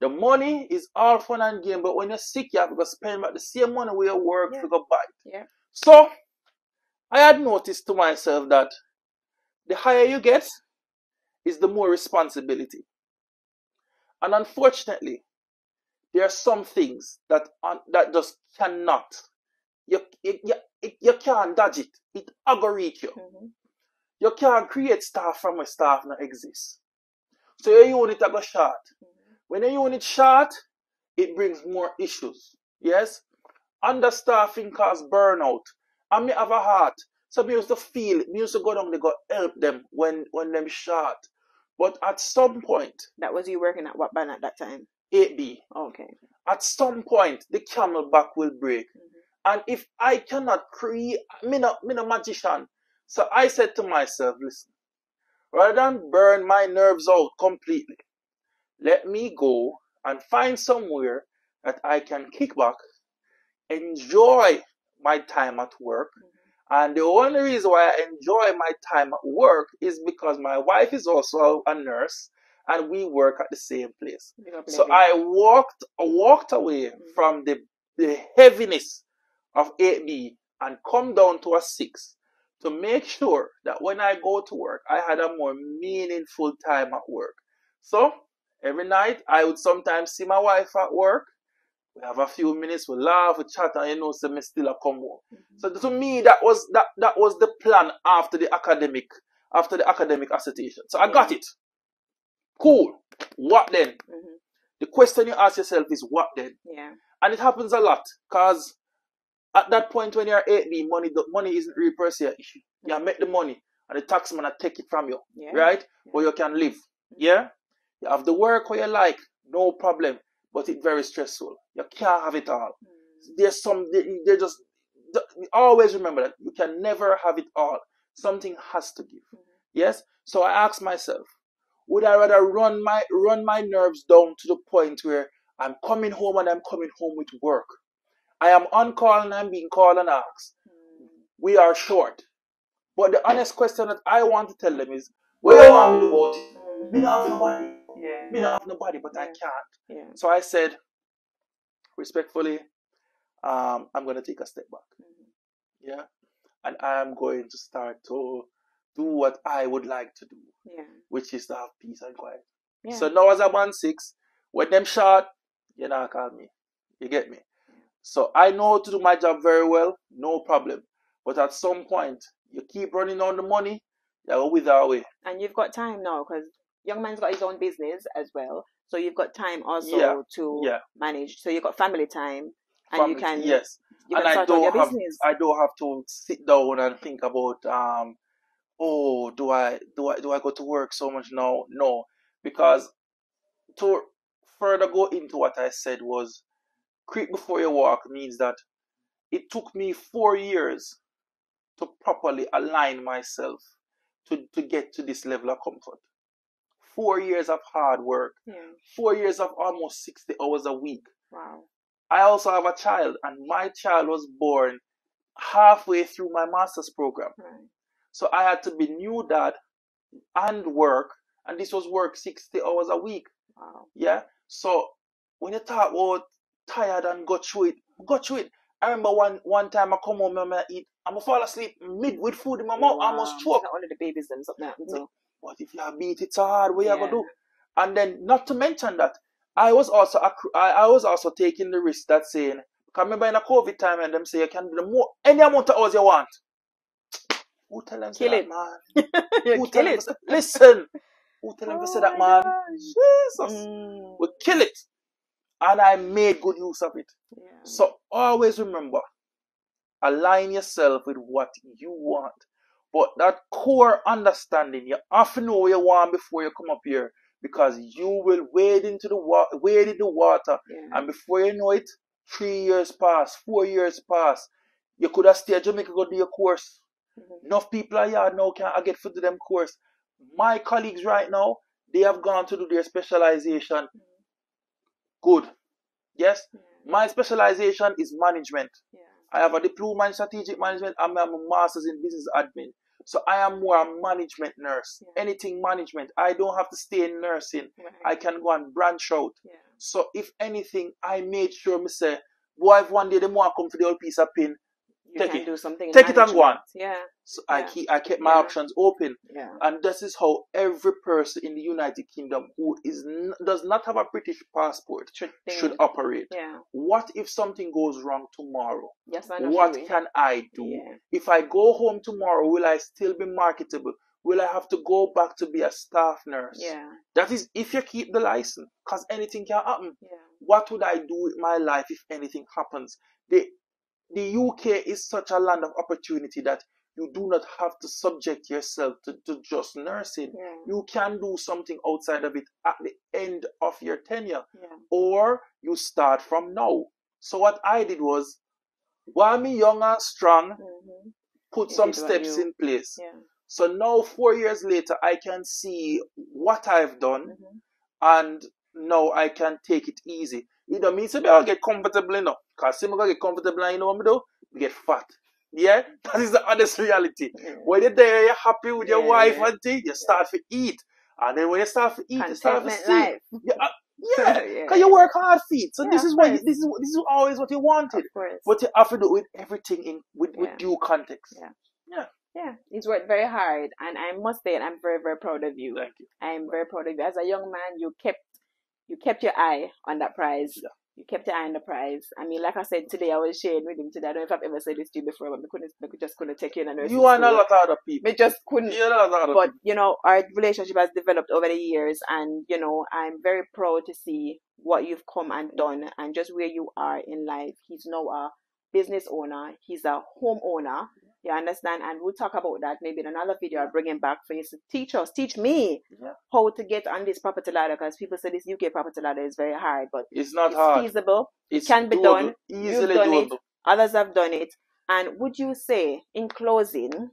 [SPEAKER 1] The money is all fun and game, but when you're sick, you have to spend back the same money where you work
[SPEAKER 2] Yeah.
[SPEAKER 1] to go buy.
[SPEAKER 2] Yeah.
[SPEAKER 1] So I had noticed to myself that the higher you get is the more responsibility. And unfortunately, there are some things that un- that just cannot. You, you, it- you can't dodge it. It reach you.
[SPEAKER 2] Mhm.
[SPEAKER 1] You can't create staff from a staff not exist. So your unit go short.
[SPEAKER 2] Mhm.
[SPEAKER 1] When a unit short, it brings more issues. Yes? Understaffing cause burnout. And me have a heart. So me used to feel, me used to go down, they go help them when, when them short. But at some point,
[SPEAKER 2] That was you working at what band at that time?
[SPEAKER 1] 8B,
[SPEAKER 2] Okay.
[SPEAKER 1] at some point, the camel back will break.
[SPEAKER 2] Mhm.
[SPEAKER 1] And if I cannot create, me not, me no magician. So I said to myself, listen, rather than burn my nerves out completely, let me go and find somewhere that I can kick back, enjoy my time at work. And the only reason why I enjoy my time at work is because my wife is also a nurse and we work at the same place. So. I walked walked away
[SPEAKER 2] Mhm.
[SPEAKER 1] from the, the heaviness of 8B and come down to a 6 to make sure that when I go to work, I had a more meaningful time at work. So every night I would sometimes see my wife at work. We have a few minutes, we laugh, we chat, and you know, so me still a come home.
[SPEAKER 2] Mhm.
[SPEAKER 1] So to me, that was that that was the plan after the academic after the academic accreditation. So I got it. Cool. What then?
[SPEAKER 2] Mhm.
[SPEAKER 1] The question you ask yourself is what then?
[SPEAKER 2] Yeah.
[SPEAKER 1] And it happens a lot because at that point when you're 8B, money the money isn't really per se issue. You make the money and the tax man will take it from you,
[SPEAKER 2] Yeah.
[SPEAKER 1] right?
[SPEAKER 2] Yeah.
[SPEAKER 1] But you can live. Yeah? You have the work or you like, no problem. But it's very stressful. You can't have it all.
[SPEAKER 2] Mhm.
[SPEAKER 1] There's some they, they just always remember that you can never have it all. Something has to give.
[SPEAKER 2] Mhm.
[SPEAKER 1] Yes? So I asked myself, would I rather run my run my nerves down to the point where I'm coming home and I'm coming home with work? I am on call and I'm being called and asked. We are short. But the honest question that I want to tell them is, where want me to go? Me not have nobody.
[SPEAKER 2] Yeah.
[SPEAKER 1] Me not have nobody, but I can't.
[SPEAKER 2] Yeah.
[SPEAKER 1] So I said, respectfully, um, I'm gonna take a step back.
[SPEAKER 2] Mhm.
[SPEAKER 1] Yeah. And I'm going to start to do what I would like to do,
[SPEAKER 2] Yeah.
[SPEAKER 1] which is to have peace and quiet.
[SPEAKER 2] Yeah.
[SPEAKER 1] So now as a man six, when them shot, you know, call me. You get me? So I know how to do my job very well, no problem. But at some point, you keep running on the money, you go wither away.
[SPEAKER 2] and you've got time now because young man's got his own business as well. So you've got time also
[SPEAKER 1] Yeah.
[SPEAKER 2] to
[SPEAKER 1] Yeah.
[SPEAKER 2] manage. So you've got family time, and
[SPEAKER 1] Family-
[SPEAKER 2] you can
[SPEAKER 1] yes.
[SPEAKER 2] you
[SPEAKER 1] and
[SPEAKER 2] can
[SPEAKER 1] I
[SPEAKER 2] start
[SPEAKER 1] don't
[SPEAKER 2] your
[SPEAKER 1] have
[SPEAKER 2] business.
[SPEAKER 1] I don't have to sit down and think about um oh do I do I do I go to work so much now? No. Because to further go into what I said was creep before you walk means that it took me four years to properly align myself to, to get to this level of comfort. Four years of hard work,
[SPEAKER 2] yeah.
[SPEAKER 1] four years of almost 60 hours a week.
[SPEAKER 2] Wow.
[SPEAKER 1] I also have a child, and my child was born halfway through my master's program.
[SPEAKER 2] Right.
[SPEAKER 1] So I had to be new dad and work, and this was work 60 hours a week.
[SPEAKER 2] Wow.
[SPEAKER 1] Yeah. So when you talk about tired and go through it, go through it. I remember one one time I come home and I eat, I'm gonna fall asleep mid with food in my mouth, I almost
[SPEAKER 2] Wow.
[SPEAKER 1] choke.
[SPEAKER 2] Not only the babies them something happened to.
[SPEAKER 1] But if you beat it hard, what you gonna do? And then, not to mention that, I was also I, I was also taking the risk that saying, because remember in a COVID time and them say you can do the more any amount of hours you want. Who tell them
[SPEAKER 2] Kill
[SPEAKER 1] that,
[SPEAKER 2] it.
[SPEAKER 1] man? Who
[SPEAKER 2] kill
[SPEAKER 1] tell them
[SPEAKER 2] it.
[SPEAKER 1] to say, listen? Who tell them to
[SPEAKER 2] Oh
[SPEAKER 1] say that, man?
[SPEAKER 2] gosh.
[SPEAKER 1] Jesus,
[SPEAKER 2] Mm,
[SPEAKER 1] we kill it, and I made good use of it.
[SPEAKER 2] yeah.
[SPEAKER 1] So always remember, align yourself with what you want. But that core understanding, you have to know what you want before you come up here, because you will wade into the water, wade in the water,
[SPEAKER 2] Yeah.
[SPEAKER 1] and before you know it, three years pass, four years pass. You could have stayed Jamaica go do your course.
[SPEAKER 2] Mhm.
[SPEAKER 1] Enough people are here now can I get for them course. My colleagues right now, they have gone to do their specialization. Good. Yes.
[SPEAKER 2] Yeah.
[SPEAKER 1] My specialization is management.
[SPEAKER 2] Yeah.
[SPEAKER 1] I have a diploma in strategic management and I have a master's in business admin. So I am more a management nurse.
[SPEAKER 2] Yeah.
[SPEAKER 1] Anything management. I don't have to stay in nursing.
[SPEAKER 2] Right.
[SPEAKER 1] I can go and branch out.
[SPEAKER 2] yeah.
[SPEAKER 1] So if anything, I made sure me say, boy, if one day they want to come for the old piece of pin,
[SPEAKER 2] You
[SPEAKER 1] take it.
[SPEAKER 2] do something.
[SPEAKER 1] Take it and go on.
[SPEAKER 2] Yeah.
[SPEAKER 1] so I keep I kept my
[SPEAKER 2] Yeah.
[SPEAKER 1] options open.
[SPEAKER 2] Yeah.
[SPEAKER 1] And this is how every person in the United Kingdom who is n- does not have a British passport
[SPEAKER 2] Should
[SPEAKER 1] should operate.
[SPEAKER 2] Yeah.
[SPEAKER 1] What if something goes wrong tomorrow?
[SPEAKER 2] Yes, I know.
[SPEAKER 1] What can I do?
[SPEAKER 2] Yeah.
[SPEAKER 1] If I go home tomorrow, will I still be marketable? Will I have to go back to be a staff nurse?
[SPEAKER 2] Yeah.
[SPEAKER 1] That is if you keep the license, because anything can happen.
[SPEAKER 2] Yeah.
[SPEAKER 1] What would I do with my life if anything happens? The the UK is such a land of opportunity that you do not have to subject yourself to, to just nursing.
[SPEAKER 2] Yeah.
[SPEAKER 1] You can do something outside of it at the end of your tenure
[SPEAKER 2] Yeah.
[SPEAKER 1] or you start from now. So what I did was, while me young and strong,
[SPEAKER 2] hmm
[SPEAKER 1] put
[SPEAKER 2] You
[SPEAKER 1] some steps
[SPEAKER 2] you-
[SPEAKER 1] in place.
[SPEAKER 2] Yeah.
[SPEAKER 1] So now, four years later, I can see what I've done,
[SPEAKER 2] hmm
[SPEAKER 1] and now I can take it easy. It don't mean say I'll get comfortable enough. Cause me gonna get comfortable and you know what me do? Me get fat. Yeah, that is the honest reality.
[SPEAKER 2] Yeah.
[SPEAKER 1] When you're there, you're happy with your wife
[SPEAKER 2] yeah.
[SPEAKER 1] and thing, you start to eat. And then when you start to eat, you start to see. Yeah, uh, yeah,
[SPEAKER 2] Yeah.
[SPEAKER 1] because you work hard it. So
[SPEAKER 2] Yeah,
[SPEAKER 1] this is what you, this is this is always what you wanted.
[SPEAKER 2] Of course.
[SPEAKER 1] But you have to do it with everything in with,
[SPEAKER 2] Yeah.
[SPEAKER 1] with due context.
[SPEAKER 2] Yeah.
[SPEAKER 1] Yeah.
[SPEAKER 2] Yeah, he's worked very hard, and I must say, I'm very, very proud of you.
[SPEAKER 1] Thank you.
[SPEAKER 2] I'm very proud of you. As a young man, you kept you kept your eye on that prize.
[SPEAKER 1] Yeah.
[SPEAKER 2] You kept your eye on the prize. I mean, like I said today, I was sharing with him today. I don't know if I've ever said this to you before, but I couldn't, I just couldn't take you in a
[SPEAKER 1] You and a
[SPEAKER 2] school.
[SPEAKER 1] lot of other people.
[SPEAKER 2] Me just couldn't.
[SPEAKER 1] You and a lot of other
[SPEAKER 2] But
[SPEAKER 1] people.
[SPEAKER 2] you know, our relationship has developed over the years, and you know, I'm very proud to see what you've come and done, and just where you are in life. He's now a business owner. He's a home owner. You understand? And we'll talk about that maybe in another video. I'll bring him back for you to teach us, teach me
[SPEAKER 1] Yeah.
[SPEAKER 2] how to get on this property ladder because people say this UK property ladder is very hard, but
[SPEAKER 1] It's not
[SPEAKER 2] it's
[SPEAKER 1] hard.
[SPEAKER 2] feasible.
[SPEAKER 1] It's
[SPEAKER 2] can be
[SPEAKER 1] doable.
[SPEAKER 2] done.
[SPEAKER 1] Easily
[SPEAKER 2] done it.
[SPEAKER 1] doable.
[SPEAKER 2] Others have done it. And would you say, in closing,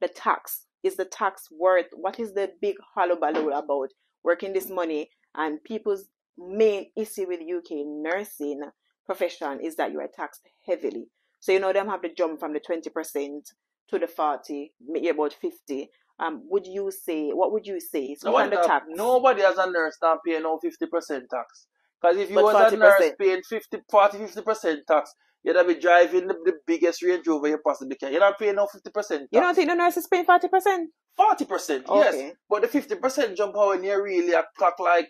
[SPEAKER 2] the tax is the tax worth? What is the big hullabaloo about working this money? And people's main issue with UK nursing profession is that you are taxed heavily. So you know them have to jump from the twenty percent to the forty, maybe about fifty. Um, would you say what would you say? Speak on
[SPEAKER 1] Nobody,
[SPEAKER 2] the tax.
[SPEAKER 1] nobody as a nurse not paying no 50% tax. Because if you
[SPEAKER 2] But
[SPEAKER 1] was a
[SPEAKER 2] 40%.
[SPEAKER 1] nurse paying 50, 40, 50% tax, you'd have be driving the, the biggest Range Rover you possibly can. You're not paying no 50% tax.
[SPEAKER 2] You don't think the nurse is paying forty percent?
[SPEAKER 1] 40%, yes.
[SPEAKER 2] Okay.
[SPEAKER 1] But the 50% jump out when you really a clock like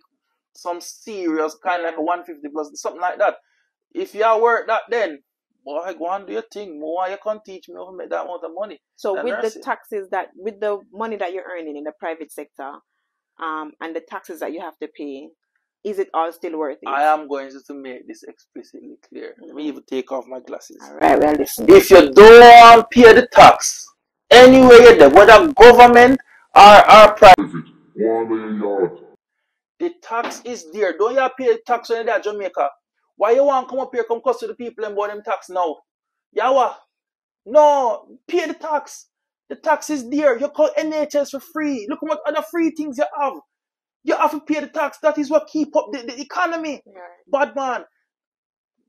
[SPEAKER 1] some serious kind of like a 150 plus, something like that. If you are work that then, boy, go and do your thing. More you can teach me how to make that amount of money.
[SPEAKER 2] So
[SPEAKER 1] The
[SPEAKER 2] with the taxes that with the money that you're earning in the private sector, um, and the taxes that you have to pay, is it all still worth it?
[SPEAKER 1] I am going to make this explicitly clear. Let me
[SPEAKER 2] Mhm.
[SPEAKER 1] even take off my glasses.
[SPEAKER 2] All right, well, listen.
[SPEAKER 1] If you don't pay the tax, anywhere you're there, whether government or, or private, the tax is there. Don't you pay the tax when you're Jamaica? Why you want to come up here, come cost to the people and buy them tax now? Yawa. No, pay the tax. The tax is there. You call NHS for free. Look what other free things you have. You have to pay the tax. That is what keep up the, the economy.
[SPEAKER 2] Right,
[SPEAKER 1] Bad man.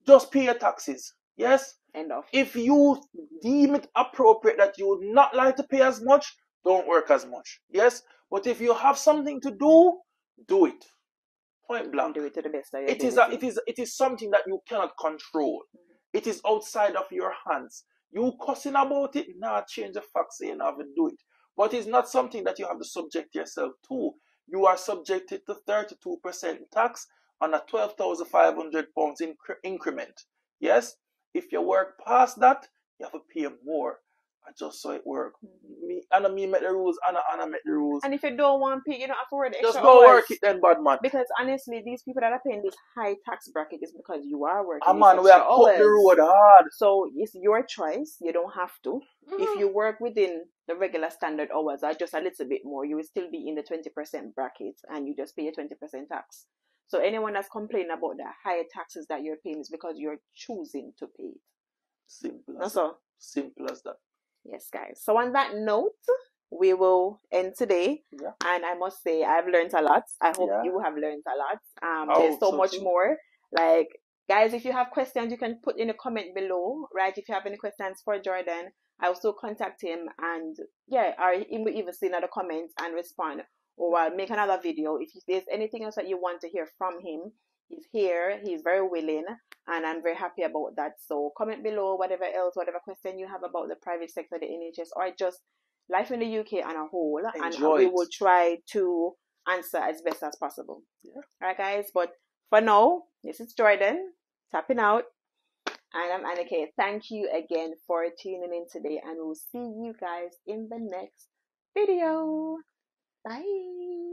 [SPEAKER 1] Just pay your taxes. Yes?
[SPEAKER 2] End of.
[SPEAKER 1] if you deem it appropriate that you would not like to pay as much, don't work as much. Yes? But if you have something to do, do it. Point blank.
[SPEAKER 2] do it to the best of your
[SPEAKER 1] it is, a, it, is, it is something that you cannot control. It is outside of your hands. You cussing about it, nah change the facts have to do it. But it's not something that you have to subject yourself to. You are subjected to 32% tax on a 12,500 pounds incre- increment. Yes, if you work past that, you have to pay more. I just saw it work. Me, and me make the rules. Anna, Anna make the rules.
[SPEAKER 2] And if you don't want to pay, you don't have to worry. the
[SPEAKER 1] Just
[SPEAKER 2] extra
[SPEAKER 1] go
[SPEAKER 2] hours.
[SPEAKER 1] work it then, bad man.
[SPEAKER 2] Because honestly, these people that are paying this high tax bracket is because you are working.
[SPEAKER 1] Ah
[SPEAKER 2] these
[SPEAKER 1] man, we
[SPEAKER 2] are
[SPEAKER 1] have the
[SPEAKER 2] hours.
[SPEAKER 1] road hard.
[SPEAKER 2] So it's your choice. You don't have to.
[SPEAKER 1] Mm.
[SPEAKER 2] If you work within the regular standard hours or just a little bit more, you will still be in the 20% bracket and you just pay your 20% tax. So anyone that's complaining about the higher taxes that you're paying is because you're choosing to pay it.
[SPEAKER 1] Simple as
[SPEAKER 2] That's
[SPEAKER 1] that.
[SPEAKER 2] all.
[SPEAKER 1] Simple as that.
[SPEAKER 2] Yes, guys. So on that note, we will end today.
[SPEAKER 1] Yeah.
[SPEAKER 2] And I must say, I've learned a lot. I hope
[SPEAKER 1] Yeah.
[SPEAKER 2] you have learned a lot. Um,
[SPEAKER 1] I
[SPEAKER 2] there's so
[SPEAKER 1] so
[SPEAKER 2] much
[SPEAKER 1] too.
[SPEAKER 2] more. Like, guys, if you have questions, you can put in a comment below, right? If you have any questions for Jordan, I'll still contact him and yeah, or he will even see another comment and respond. Or I'll make another video. If there's anything else that you want to hear from him, he's here. He's very willing, and I'm very happy about that. So comment below whatever else, whatever question you have about the private sector, the NHS, or just life in the UK on a whole, and
[SPEAKER 1] Enjoy
[SPEAKER 2] we will try to answer as best as possible.
[SPEAKER 1] Yeah.
[SPEAKER 2] All right, guys. But for now, this is Jordan tapping out. And I'm Annakay. Thank you again for tuning in today, and we'll see you guys in the next video. Bye.